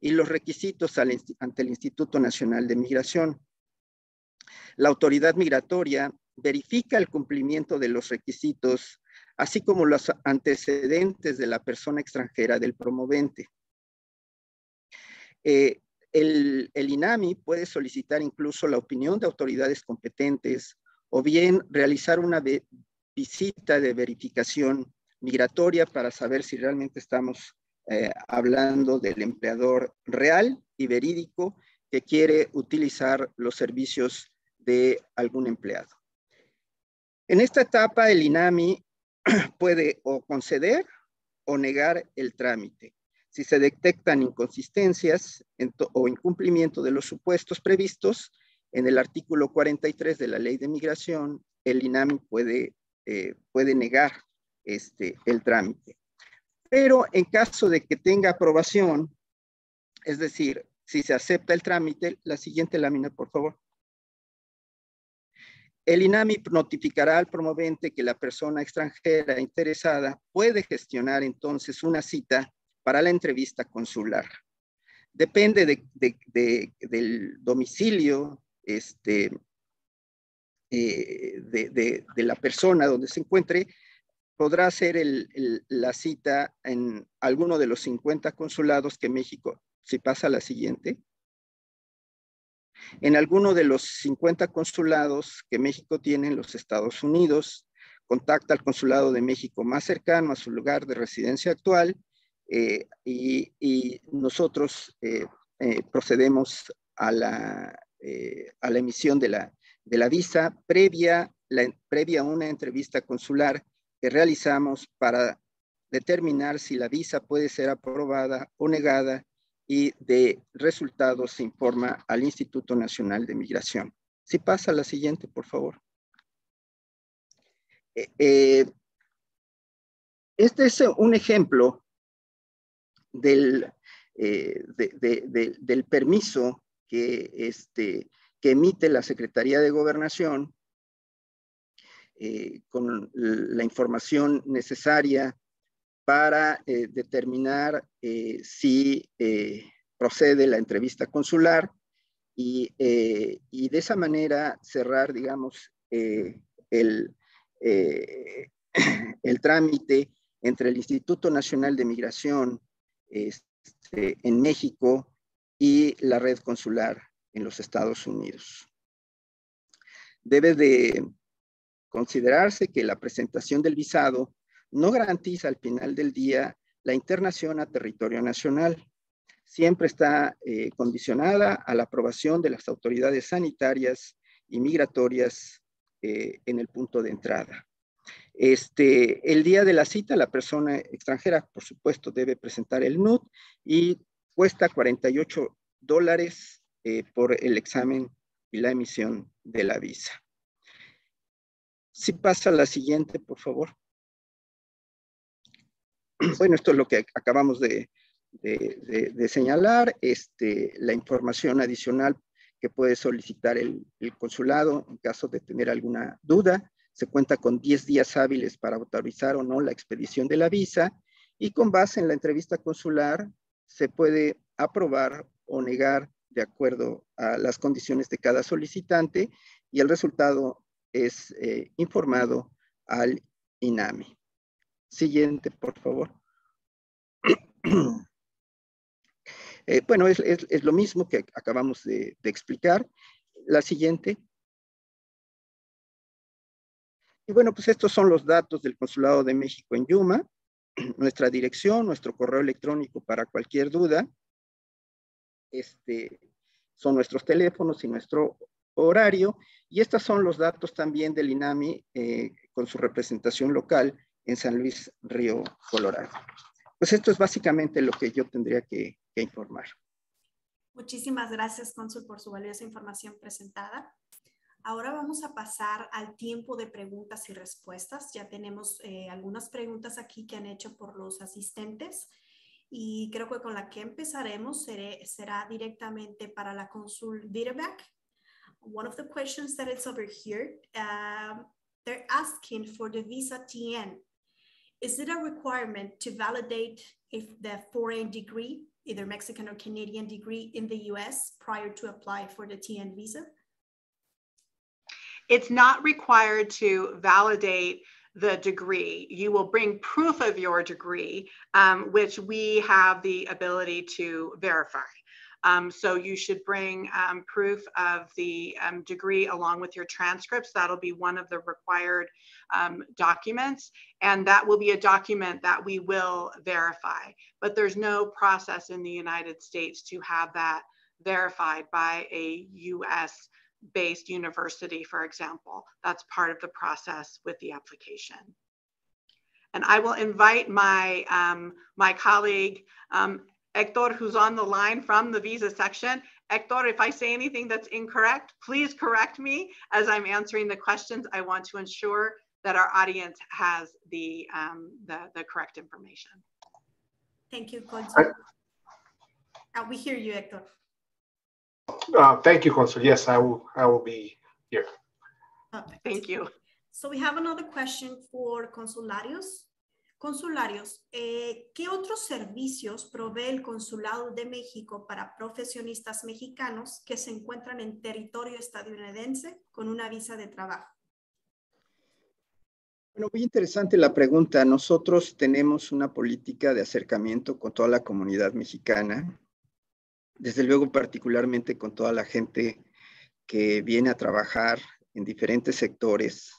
y los requisitos ante el Instituto Nacional de Migración. La autoridad migratoria verifica el cumplimiento de los requisitos, así como los antecedentes de la persona extranjera del promovente. Eh, el, el, INAMI puede solicitar incluso la opinión de autoridades competentes o bien realizar una visita de verificación migratoria para saber si realmente estamos eh, hablando del empleador real y verídico que quiere utilizar los servicios de algún empleado. En esta etapa, el INAMI puede o conceder o negar el trámite. Si se detectan inconsistencias o incumplimiento de los supuestos previstos en el artículo 43 de la Ley de Migración, el INAMI puede, eh, puede negar este, el trámite. Pero en caso de que tenga aprobación, es decir, si se acepta el trámite, la siguiente lámina, por favor. El INAMI notificará al promovente que la persona extranjera interesada puede gestionar entonces una cita para la entrevista consular. Depende del domicilio este, eh, de, la persona donde se encuentre, podrá hacer la cita en alguno de los 50 consulados que México, si pasa la siguiente, en alguno de los 50 consulados que México tiene en los Estados Unidos, contacta al consulado de México más cercano a su lugar de residencia actual eh, y, nosotros eh, eh, procedemos a la, emisión de la, visa previa, previa a una entrevista consular que realizamos para determinar si la visa puede ser aprobada o negada y de resultados se informa al Instituto Nacional de Migración. Si pasa la siguiente, por favor. Eh, eh, este es un ejemplo del, eh, del permiso que, este, que emite la Secretaría de Gobernación eh, con la información necesaria para eh, determinar eh, si procede la entrevista consular y, y, de esa manera cerrar, digamos, el, el trámite entre el Instituto Nacional de Migración este, en México y la red consular en los Estados Unidos. Debe de considerarse que la presentación del visado no garantiza al final del día la internación a territorio nacional. Siempre está eh, condicionada a la aprobación de las autoridades sanitarias y migratorias eh, en el punto de entrada. Este, el día de la cita, la persona extranjera, por supuesto, debe presentar el NUT y cuesta 48 dólares eh, por el examen y la emisión de la visa. Si pasa la siguiente, por favor. Bueno, esto es lo que acabamos de, señalar. Este, la información adicional que puede solicitar el, consulado en caso de tener alguna duda. Se cuenta con 10 días hábiles para autorizar o no la expedición de la visa y con base en la entrevista consular se puede aprobar o negar de acuerdo a las condiciones de cada solicitante y el resultado es eh, informado al INAMI. Siguiente, por favor. Eh, bueno, es, lo mismo que acabamos de, explicar. La siguiente. Y bueno, pues estos son los datos del Consulado de México en Yuma, nuestra dirección, nuestro correo electrónico para cualquier duda. este, son nuestros teléfonos y nuestro horario. Y estos son los datos también del INAMI eh, con su representación local en San Luis Río Colorado. Pues esto es básicamente lo que yo tendría que, informar. Muchísimas gracias, Cónsul, por su valiosa información presentada. Ahora vamos a pasar al tiempo de preguntas y respuestas. Ya tenemos eh, algunas preguntas aquí que han hecho por los asistentes y creo que con la que empezaremos será directamente para la consul Dieterbeck. One of the questions that is over here, uh, they're asking for the visa TN. Is it a requirement to validate if the foreign degree, either Mexican or Canadian degree in the US prior to apply for the TN visa? It's not required to validate the degree. You will bring proof of your degree, um, which we have the ability to verify. Um, so you should bring um, proof of the um, degree along with your transcripts. That'll be one of the required um, documents. And that will be a document that we will verify. But there's no process in the United States to have that verified by a US based university, for example. That's part of the process with the application. And I will invite my, um, my colleague, um, Hector, who's on the line from the visa section. Hector, if I say anything that's incorrect, please correct me as I'm answering the questions. I want to ensure that our audience has the, um, the, the correct information. Thank you, Consul. Uh, we hear you, Hector. Uh, thank you, Consul. Yes, I will. I will be here. Perfect. Thank you. So we have another question for Consul Larios. Consularios, eh, ¿qué otros servicios provee el Consulado de México para profesionistas mexicanos que se encuentran en territorio estadounidense con una visa de trabajo? Bueno, muy interesante la pregunta. Nosotros tenemos una política de acercamiento con toda la comunidad mexicana desde luego particularmente con toda la gente que viene a trabajar en diferentes sectores.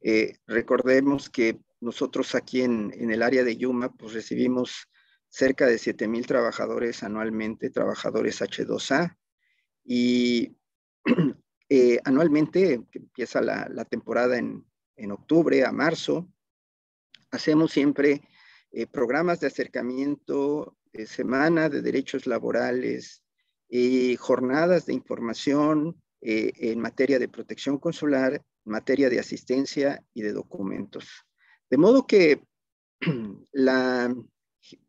Eh, recordemos que nosotros aquí en, el área de Yuma, pues recibimos cerca de 7 mil trabajadores anualmente, trabajadores H2A, y eh, anualmente, que empieza la, temporada en, octubre a marzo, hacemos siempre eh, programas de acercamiento eh, semana de derechos laborales, y jornadas de información eh, en materia de protección consular, en materia de asistencia y de documentos. De modo que la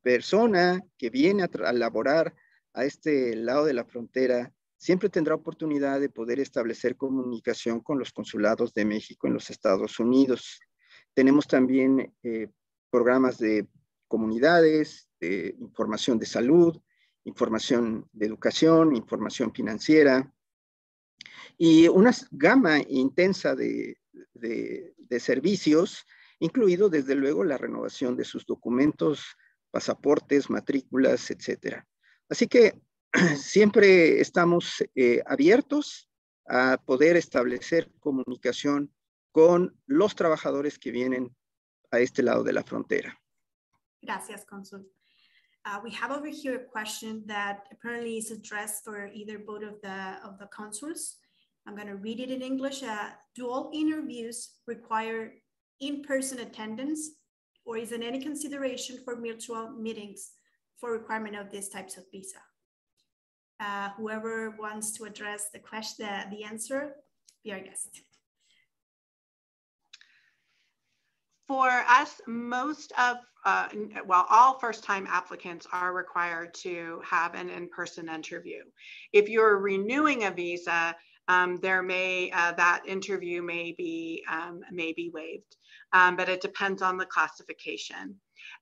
persona que viene a, laborar a este lado de la frontera siempre tendrá oportunidad de poder establecer comunicación con los consulados de México en los Estados Unidos. Tenemos también eh, programas de comunidades, información de salud, información de educación, información financiera y una gama intensa de, servicios, incluido desde luego la renovación de sus documentos, pasaportes, matrículas, etcétera. Así que siempre estamos eh, abiertos a poder establecer comunicación con los trabajadores que vienen a este lado de la frontera. Gracias, Consul. Uh, we have over here a question that apparently is addressed for either both of the of the consuls. I'm going to read it in English. Uh, do all interviews require in-person attendance, or is there any consideration for virtual meetings for requirement of these types of visa? Uh, whoever wants to address the question, the, the answer, be our guest. For us, most of uh, well, all first time applicants are required to have an in person interview. If you're renewing a visa, um, there may uh, that interview may be um, may be waived, um, but it depends on the classification.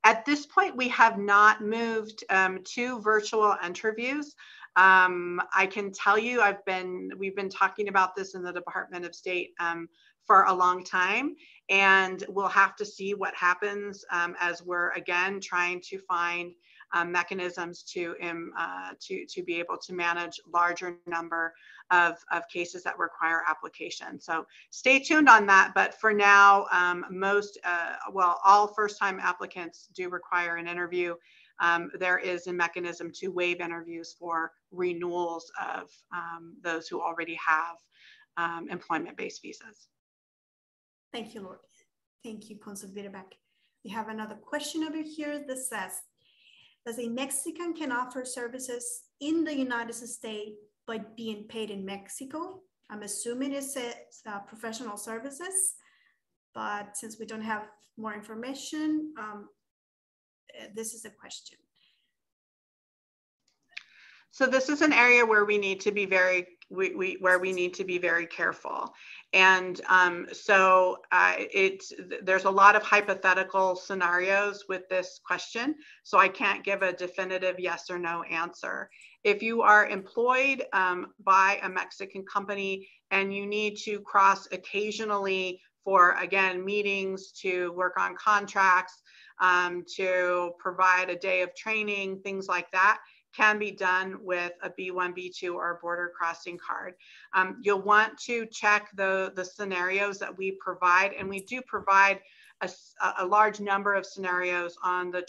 At this point, we have not moved um, to virtual interviews. Um, I can tell you, I've been we've been talking about this in the Department of State um, for a long time. And we'll have to see what happens um, as we're again trying to find um, mechanisms to, um, uh, to, to be able to manage larger number of, of cases that require application. So stay tuned on that. But for now, um, most, uh, well, all first time applicants do require an interview um, there is a mechanism to waive interviews for renewals of um, those who already have um, employment-based visas. Thank you, Laura. Thank you, Consul Biedebach. We have another question over here that says, does a Mexican can offer services in the United States but being paid in Mexico? I'm assuming it's, uh, professional services, but since we don't have more information, um, uh, this is a question. So this is an area where we need to be very we, we where we need to be very careful. And um, so uh, it's there's a lot of hypothetical scenarios with this question. So I can't give a definitive yes or no answer. If you are employed um, by a Mexican company and you need to cross occasionally for again meetings to work on contracts um, to provide a day of training things like that can be done with a B1, B2, or border crossing card. Um, you'll want to check the, the scenarios that we provide, and we do provide a, a large number of scenarios on the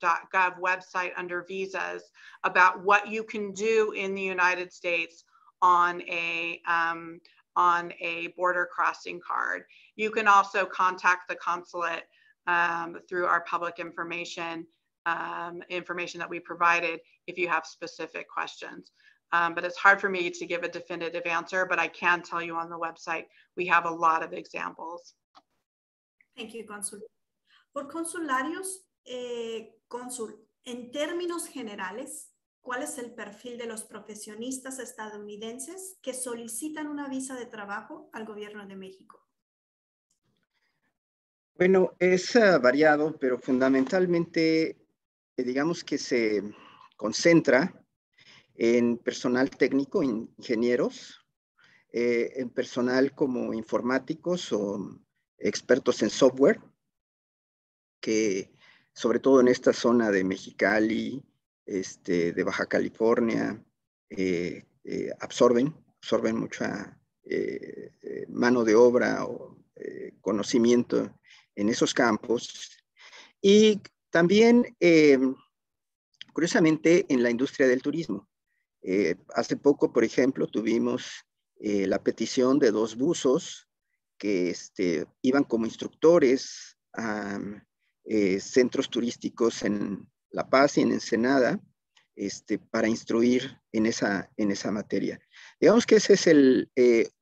travel.state.gov website under visas about what you can do in the United States on a um, on a border crossing card. You can also contact the consulate um, through our public information um, information that we provided if you have specific questions. Um, but it's hard for me to give a definitive answer, but I can tell you on the website, we have a lot of examples. Thank you, Consul. Por Consul Larios, eh, Consul, en términos generales, ¿cuál es el perfil de los profesionistas estadounidenses que solicitan una visa de trabajo al gobierno de México? Bueno, es uh, variado, pero fundamentalmente digamos que se concentra en personal técnico, ingenieros, eh, en personal como informáticos o expertos en software, que sobre todo en esta zona de Mexicali, este, de Baja California, eh, eh, absorben, absorben mucha mano de obra o conocimiento en esos campos. Y también, eh, curiosamente, en la industria del turismo. Eh, hace poco, por ejemplo, tuvimos eh, la petición de dos buzos que este, iban como instructores a centros turísticos en La Paz y en Ensenada este, para instruir en esa, en esa materia. Digamos que ese es el,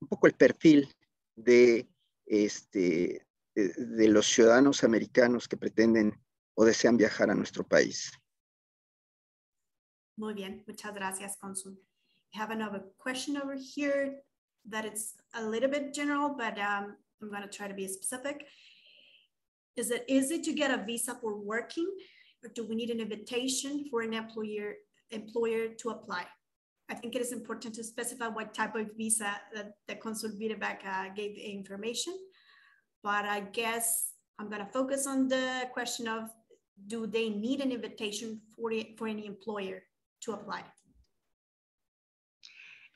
un poco el perfil de, este, de los ciudadanos americanos que pretenden o desean viajar a nuestro país. Muy bien, muchas gracias, Consul. We have another question over here that it's a little bit general, but um, I'm going to try to be specific. Is it easy to get a visa for working, or do we need an invitation for an employer employer to apply? I think it is important to specify what type of visa that the Consul Biedebach uh, gave information, but I guess I'm going to focus on the question of do they need an invitation for, the, for any employer to apply?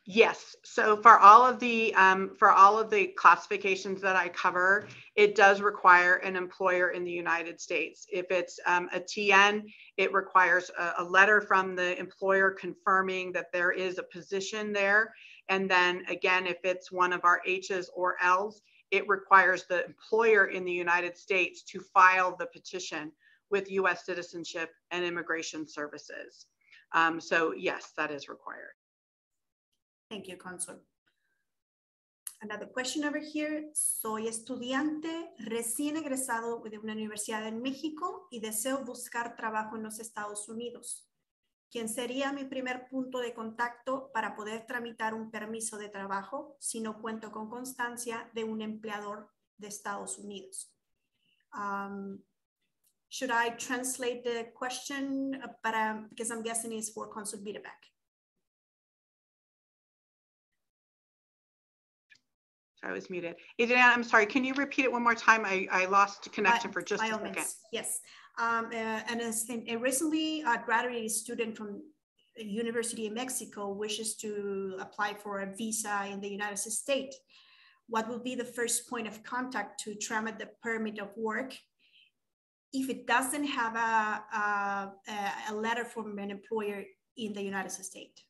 Yes. So for all of the um, for all of the classifications that I cover, it does require an employer in the United States. If it's um, a TN, it requires a, a, letter from the employer confirming that there is a position there. And then again, if it's one of our H's or L's, it requires the employer in the United States to file the petition with US citizenship and immigration services. Um, so yes, that is required. Thank you, Consul. Another question over here. Soy estudiante recién egresado de una universidad en México y deseo buscar trabajo en los Estados Unidos. ¿Quién sería mi primer punto de contacto para poder tramitar un permiso de trabajo si no cuento con constancia de un empleador de Estados Unidos? Um, should I translate the question? But um, because I'm guessing it's for Consul Biedebach. I was muted. Adriana, I'm sorry. Can you repeat it one more time? I, I lost connection for just a second. Yes. Um, uh, and a recently a graduated student from University of Mexico wishes to apply for a visa in the United States, what will be the first point of contact to tramit the permit of work if it doesn't have a, a, a letter from an employer in the United States.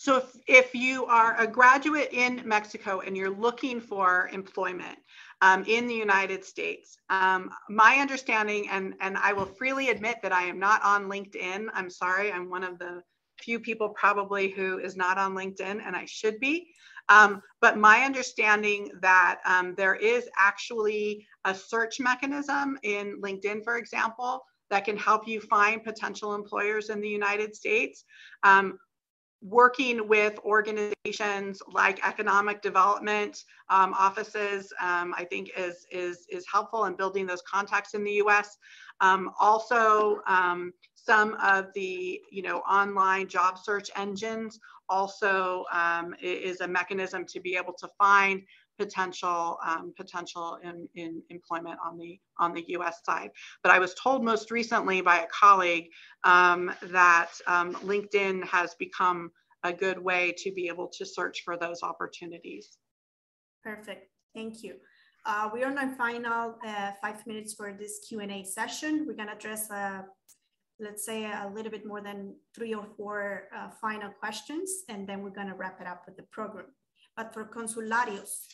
So if, if you are a graduate in Mexico and you're looking for employment um, in the United States, um, my understanding, and, and I will freely admit that I am not on LinkedIn. I'm sorry, I'm one of the few people probably who is not on LinkedIn and I should be. Um, but my understanding that um, there is actually a search mechanism in LinkedIn, for example, that can help you find potential employers in the United States. Um, working with organizations like economic development um, offices, um, I think is, is, is helpful in building those contacts in the US. Um, also, um, some of the you know, online job search engines also um, is a mechanism to be able to find potential um, potential in, in employment on the on the U.S. side. But I was told most recently by a colleague um, that um, LinkedIn has become a good way to be able to search for those opportunities. Perfect. Thank you. Uh, we are on our final uh, five minutes for this Q&A session. We're going to address, uh, let's say, a little bit more than three or four uh, final questions, and then we're going to wrap it up with the program. But for Consul Larios,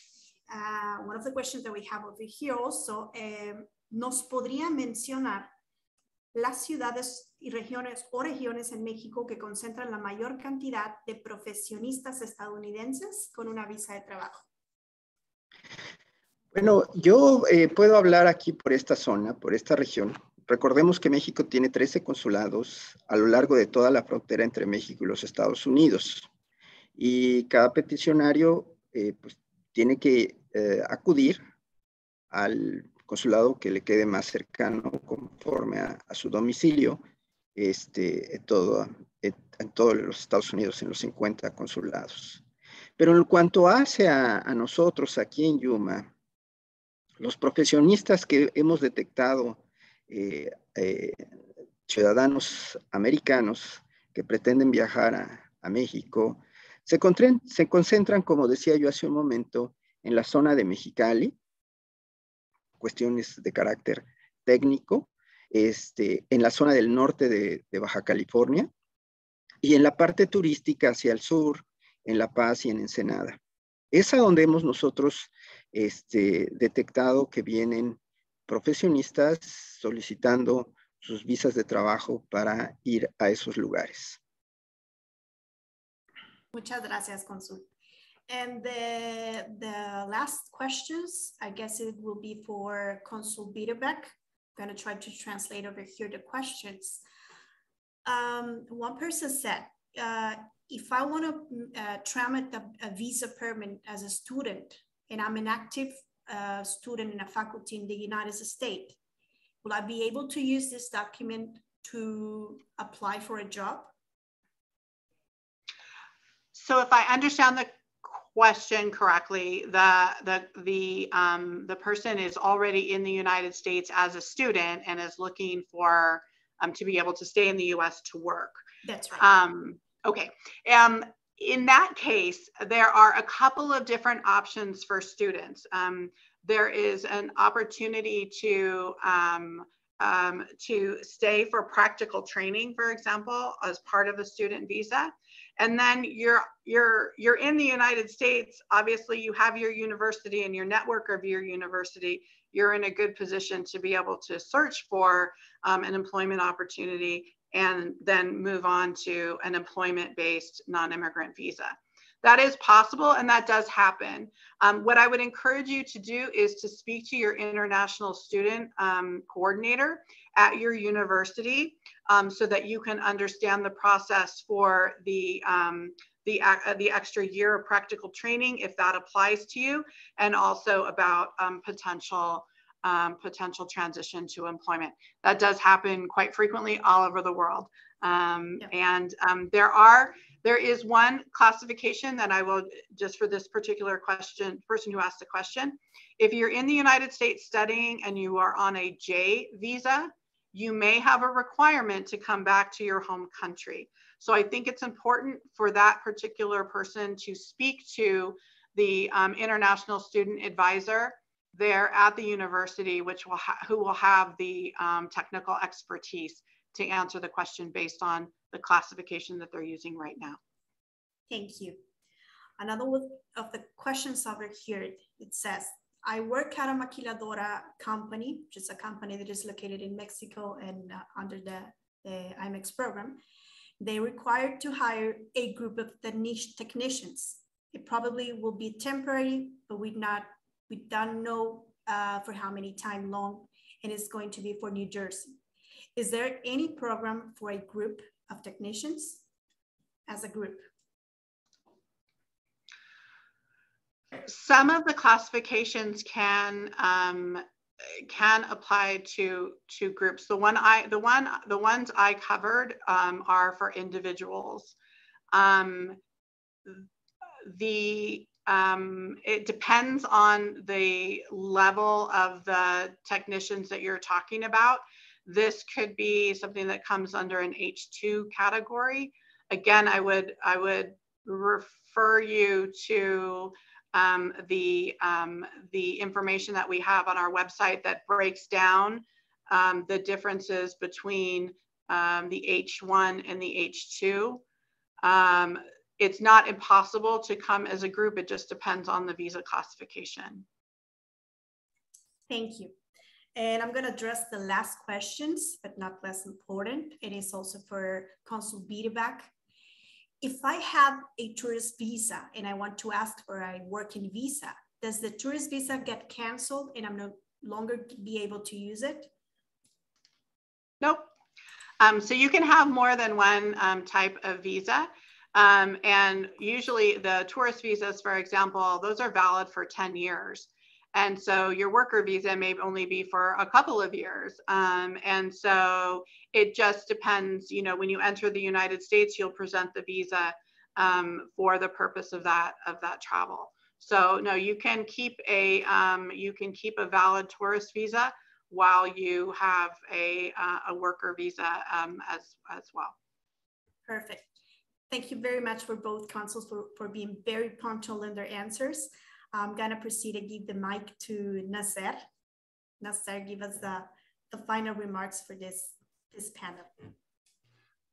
uh, one of the questions that we have over here also, um, ¿nos podría mencionar las ciudades y regiones o regiones en México que concentran la mayor cantidad de profesionistas estadounidenses con una visa de trabajo? Bueno, yo eh, puedo hablar aquí por esta zona, por esta región. Recordemos que México tiene 13 consulados a lo largo de toda la frontera entre México y los Estados Unidos. Y cada peticionario eh, pues, tiene que eh, acudir al consulado que le quede más cercano conforme a, su domicilio este, en, todo, en todos los Estados Unidos, en los 50 consulados. Pero en cuanto hace a, nosotros aquí en Yuma, los profesionistas que hemos detectado, eh, eh, ciudadanos americanos que pretenden viajar a, a México, se, concentran, como decía yo hace un momento, en la zona de Mexicali, cuestiones de carácter técnico, este, en la zona del norte de, Baja California y en la parte turística hacia el sur, en La Paz y en Ensenada. Es donde hemos nosotros este, detectado que vienen profesionistas solicitando sus visas de trabajo para ir a esos lugares. Muchas gracias, Consul. And the, the last questions, I guess it will be for Consul Biedebach. I'm gonna try to translate over here the questions. Um, one person said, uh, if I want to uh, tramit a, a, visa permit as a student and I'm an active uh, student in a faculty in the United States, will I be able to use this document to apply for a job? So if I understand the question correctly, the the the um, the person is already in the United States as a student and is looking for um, to be able to stay in the U.S. to work. That's right. Um, okay. Um, in that case, there are a couple of different options for students. Um, there is an opportunity to um, um, to stay for practical training, for example, as part of a student visa. And then you're you're you're in the United States. Obviously, you have your university and your network of your university. You're in a good position to be able to search for um, an employment opportunity and then move on to an employment-based non-immigrant visa. That is possible and that does happen. Um, what I would encourage you to do is to speak to your international student um, coordinator at your university um, so that you can understand the process for the um, the, uh, the extra year of practical training if that applies to you and also about um, potential um, potential transition to employment. That does happen quite frequently all over the world. Um, yeah. And um, there are, there is one classification that I will, just for this particular question, person who asked the question, if you're in the United States studying and you are on a J visa, you may have a requirement to come back to your home country. So I think it's important for that particular person to speak to the um, international student advisor there at the university, which will who will have the um, technical expertise to answer the question based on the classification that they're using right now. Thank you. Another of the questions over here, it says, I work at a maquiladora company, which is a company that is located in Mexico and uh, under the, the IMMEX program. They require to hire a group of the niche technicians. It probably will be temporary, but we not we don't know uh, for how many time long, and it's going to be for New Jersey. Is there any program for a group of technicians as a group? Some of the classifications can um, can apply to to groups. The one I the one the ones I covered um, are for individuals. Um, the um, it depends on the level of the technicians that you're talking about. This could be something that comes under an H2 category. Again, I would I would refer you to um, the, um, the information that we have on our website that breaks down um, the differences between um, the H1 and the H2. Um, it's not impossible to come as a group. It just depends on the visa classification. Thank you. And I'm going to address the last questions, but not less important. It is also for Consul Biedebach if I have a tourist visa and I want to ask for a working visa, does the tourist visa get canceled and I'm no longer be able to use it? Nope. Um, so you can have more than one um, type of visa. Um, and usually the tourist visas, for example, those are valid for 10 years. And so your worker visa may only be for a couple of years. Um, and so it just depends, you know, when you enter the United States, you'll present the visa um, for the purpose of that, of that travel. So no, you can keep a, um, you can keep a valid tourist visa while you have a, uh, a worker visa um, as, as well. Perfect. Thank you very much for both consuls for, for being very punctual in their answers. I'm gonna proceed to give the mic to Nasser. Nasser, give us the, the final remarks for this, this panel.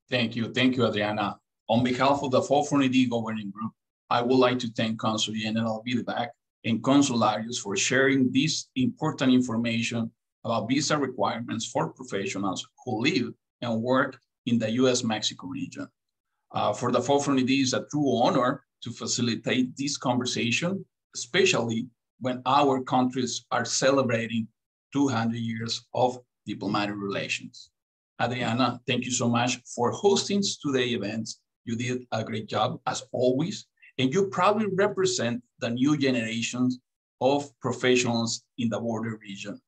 Thank you. Thank you, Adriana. On behalf of the 4FrontED governing group, I would like to thank Consul General Biedebach and Consul Larios for sharing this important information about visa requirements for professionals who live and work in the US-Mexico region. Uh, for the 4FrontED, it's a true honor to facilitate this conversation especially when our countries are celebrating 200 years of diplomatic relations. Adriana, thank you so much for hosting today's events. You did a great job as always, and you probably represent the new generations of professionals in the border region.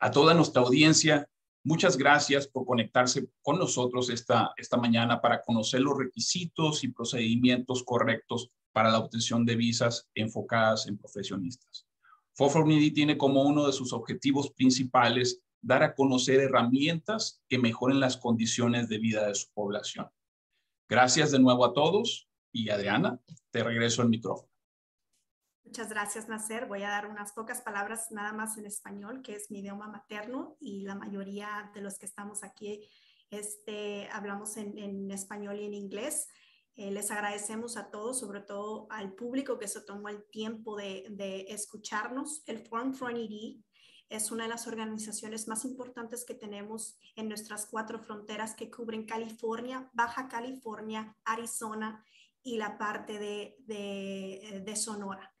A toda nuestra audiencia, muchas gracias por conectarse con nosotros esta, esta mañana para conocer los requisitos y procedimientos correctos para la obtención de visas enfocadas en profesionistas. FOFORNIDI tiene como uno de sus objetivos principales dar a conocer herramientas que mejoren las condiciones de vida de su población. Gracias de nuevo a todos y Adriana, te regreso el micrófono. Muchas gracias, Nacer. Voy a dar unas pocas palabras nada más en español, que es mi idioma materno y la mayoría de los que estamos aquí este, hablamos en, en español y en inglés. Eh, les agradecemos a todos, sobre todo al público que se tomó el tiempo de, escucharnos. El Forum 20 es una de las organizaciones más importantes que tenemos en nuestras cuatro fronteras que cubren California, Baja California, Arizona y la parte de, de, de Sonora.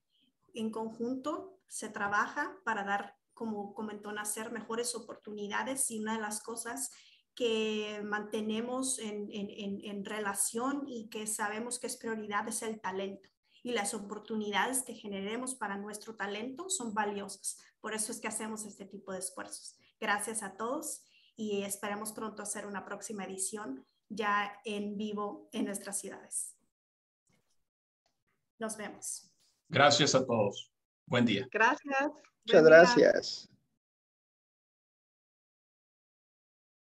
En conjunto se trabaja para dar, como comentó Nacer, mejores oportunidades y una de las cosas que mantenemos en, en, en, relación y que sabemos que es prioridad es el talento. Y las oportunidades que generemos para nuestro talento son valiosas. Por eso es que hacemos este tipo de esfuerzos. Gracias a todos y esperemos pronto hacer una próxima edición ya en vivo en nuestras ciudades. Nos vemos. Gracias a todos. Buen día. Gracias. Muchas gracias.